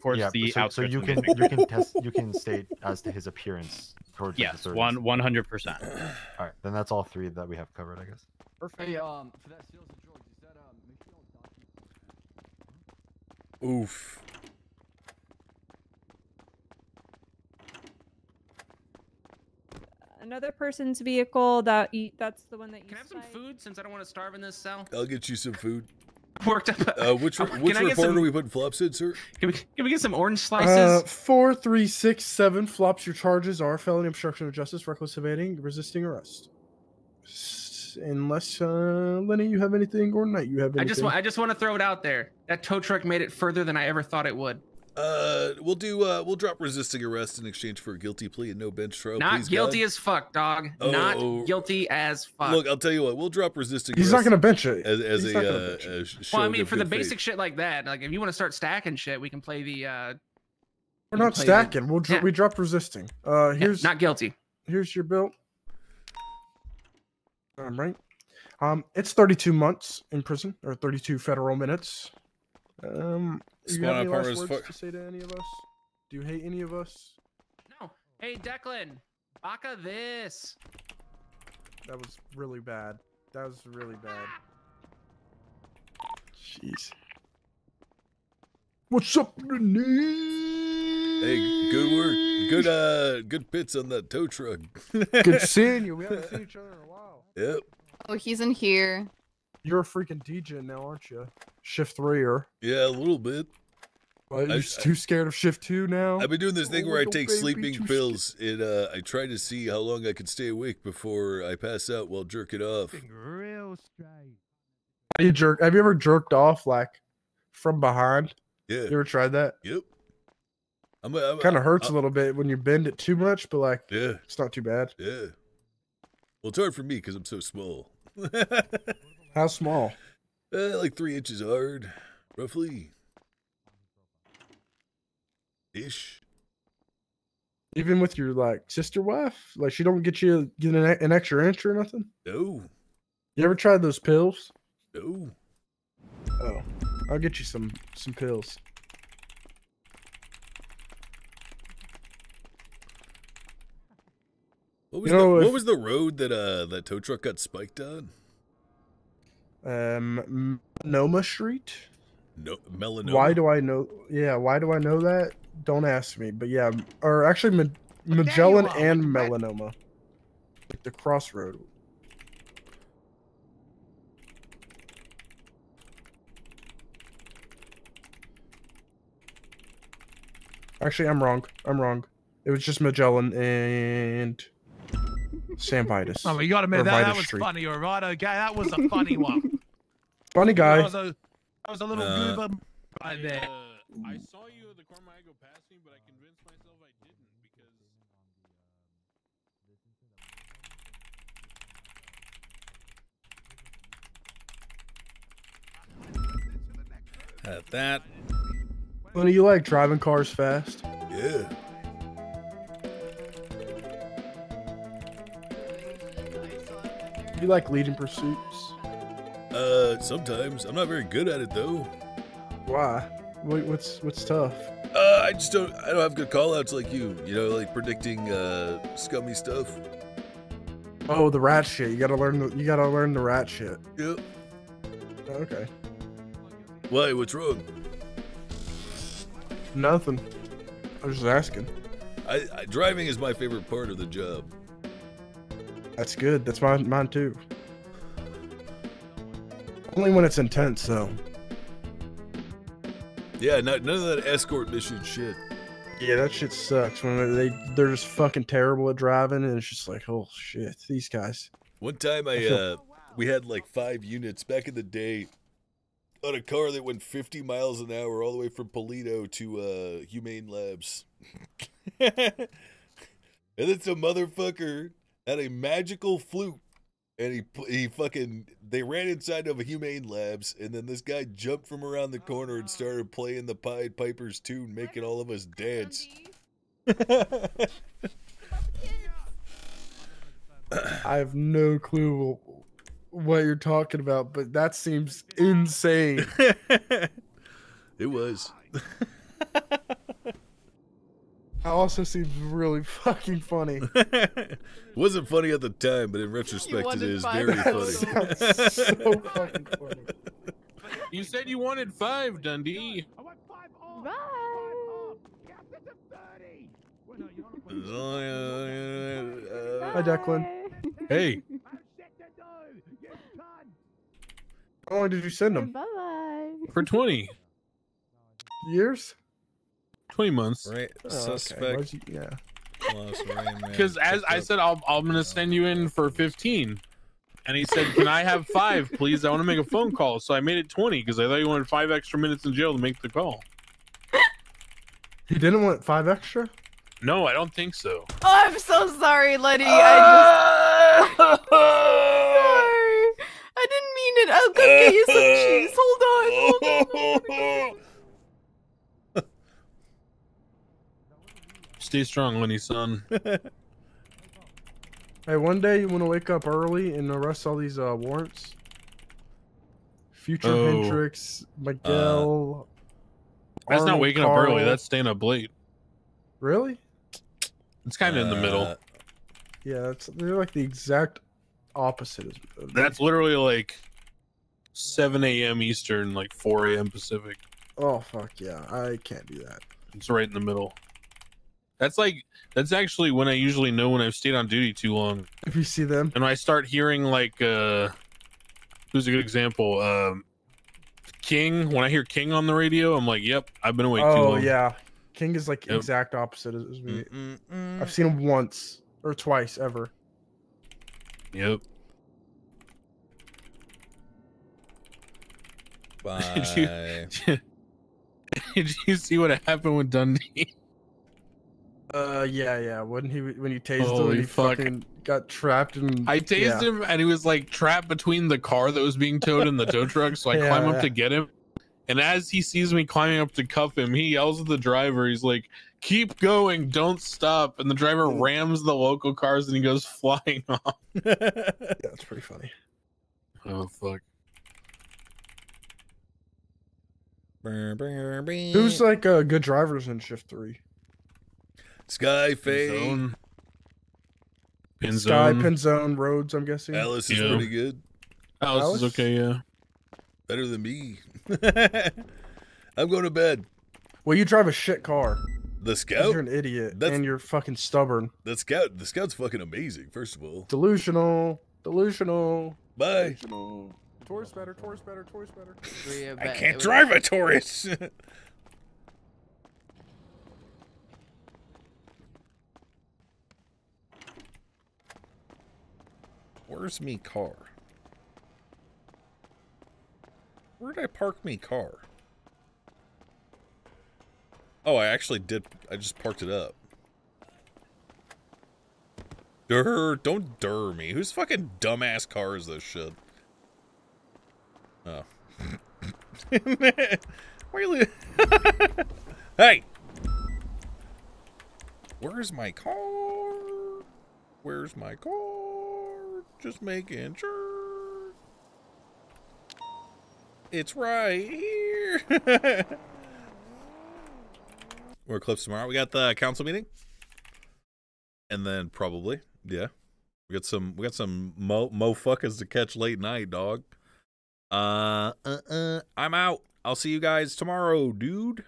Towards yeah, the so, so you can you can test you can state as to his appearance towards Yes, 30s. one one hundred percent. All right, then that's all three that we have covered, I guess. Hey, um, for that sales of drugs, is that um, Michelle? Oof. Another person's vehicle that you, that's the one that you. Can I have some cite. food since I don't want to starve in this cell? I'll get you some food. Worked up. Uh, which Oh, which can I get report some- are we putting flops in, sir? Can we, can we get some orange Uh, slices? four, three, six, seven flops. Your charges are felony obstruction of justice, reckless evading, resisting arrest. Unless uh, Lenny, you have anything, or Knight, you have anything. I just want I just want to throw it out there. That tow truck made it further than I ever thought it would. Uh, we'll do. Uh, we'll drop resisting arrest in exchange for a guilty plea and no bench trial. Not please, guilty God. as fuck, dog. Oh. Not guilty as fuck. Look, I'll tell you what. We'll drop resisting. He's not gonna bench it. as, as He's a, not uh, bench it. a well, I mean, for the good faith. basic shit like that, like if you want to start stacking shit, we can play the uh We're You not can play the- stacking. We'll dr- Yeah. we dropped resisting. Uh, Yeah, here's not guilty. here's your bill. All right. Um, it's 32 months in prison or 32 federal minutes. Um, do you Squad have any last words fu- to say to any of us? Do you hate any of us? No. Hey, Declan. Baka this. That was really bad. That was really bad. Jeez. What's up, Denise? Hey, good work. Good uh good pits on that tow truck. Good seeing you. We haven't seen each other in a while. Yep. Oh, he's in here. You're a freaking DJ now, aren't you? Shift three or? Yeah, a little bit. What, I- you s- too scared of shift two now? I've been doing this thing Oh, where I take baby, sleeping too pills and uh, I try to see how long I can stay awake before I pass out while jerking off. Real straight. Have you jerk? Have you ever jerked off like from behind? Yeah. You ever tried that? Yep. I'm, I'm, Kind of hurts I'm- a little bit when you bend it too much, but like, Yeah. it's not too bad. Yeah. Well, it's hard for me because I'm so small. How small? Uh, like three inches hard, roughly. Ish. Even with your like sister wife, like she don't get you get an, an extra inch or nothing. No. You ever tried those pills? No. Oh, I'll get you some some pills. What was, You know, the, if- what was the road that uh that tow truck got spiked on? Um, Noma Street. No, melanoma. Why do I know? Yeah, why do I know that? Don't ask me. But yeah, or actually, Ma- Magellan and melanoma, like the crossroad. Actually, I'm wrong. I'm wrong. It was just Magellan and San Vitus. Oh, you got to admit that, that Vitus was Street. funny, all right? Okay, that was a funny one. Funny That guy. was a, that was a little Uh, goober right there. Uh, I saw you at the Carmichael pass me, but I convinced myself I didn't because. At that. Lenny, you like driving cars fast? Yeah. You like leading pursuits? Uh, sometimes I'm not very good at it though. Why? What, what's what's tough? Uh, I just don't. I don't have good callouts like you. You know, like predicting uh scummy stuff. Oh, the rat shit. You gotta learn. The, you gotta learn the rat shit. Yep. Okay. Why? What's wrong? Nothing. I was just asking. I, I driving is my favorite part of the job. That's good. That's mine. Mine too. Only when it's intense, though. Yeah, not, none of that escort mission shit. Yeah, that shit sucks when they they're just fucking terrible at driving, and it's just like, oh shit, these guys. One time I, I feel- uh we had like five units back in the day on a car that went 50 miles an hour all the way from Paleto to uh Humane Labs. and then a motherfucker had a magical flute and he he fucking they ran inside of a Humane Labs and then this guy jumped from around the corner and started playing the Pied Piper's tune making all of us dance. I have no clue what you're talking about, but that seems insane. it was. That also seems really fucking funny. Wasn't funny at the time, but in retrospect, it wanted is five very funny. Sounds so fucking funny. You said you wanted five, Dundee. Bye. Hi, Declan. Hey. How long did you send them? Bye bye. For 20. Years? 20 months. Right. Oh. Suspect. Why'd you- yeah. Lost Rain Man. Because as I said, I'll, I'm going to send you in for 15. And he said, Can I have five, please? I want to make a phone call. So I made it 20 because I thought you wanted five extra minutes in jail to make the call. He didn't want five extra? No, I don't think so. Oh, I'm so sorry, Letty. I just. stay strong, Lenny son. Hey, one day you want to wake up early and arrest all these uh, warrants. Future Oh. Hendrix, Miguel. That's not Arnold waking up early. That's staying up late. really. It's kind of in the middle. Uh, Yeah, it's they're like the exact opposite. Of, of That's literally like 7 a.m. Eastern, like 4 a.m. Pacific. Oh fuck yeah! I can't do that. It's right in the middle. That's like that's actually when I usually know when I've stayed on duty too long. If you see them, And I start hearing like uh who's a good example? Um King. When I hear King on the radio, I'm like, "Yep, I've been awake too long. oh yeah, King is like Yep. exact opposite as as me. I've seen him once or twice ever. Yep. Bye. Did you, did you see what happened with Dundee? Uh, yeah, yeah. When he when you tased him, Holy and he fuck. fucking got trapped in. I tased yeah. him and he was like trapped between the car that was being towed and the tow truck. So I Yeah, climb up yeah. to get him. And as he sees me climbing up to cuff him, he yells at the driver. He's like, Keep going, don't stop. And the driver rams the local cars and he goes flying off. Yeah, it's pretty funny. Oh, fuck. Who's like uh, good drivers in shift three? Skyface. Zone. Pin Sky, zone. Penzone, Rhodes. I'm guessing. Alice is Yeah. pretty good. Alice, Alice? is okay, yeah. Better than me. I'm going to bed. Well, you drive a shit car. The 'cause scout. You're an idiot, That's- and you're fucking stubborn. The scout. The scout's fucking amazing. First of all. Delusional. Delusional. Bye. Delusional. Taurus better. Taurus better. Taurus better. I can't drive a Taurus. Where's me car? Where did I park me car? Oh, I actually did. I just parked it up. Durr, don't durr me. Whose fucking dumbass car is this shit? Oh. You Hey! Where's my car? Where's my car? Just making sure. It's right here. We're clips tomorrow. We got the council meeting. And then probably, yeah. We got some we got some mo mofuckers to catch late night, dog. Uh, uh, uh, I'm out. I'll see you guys tomorrow, dude.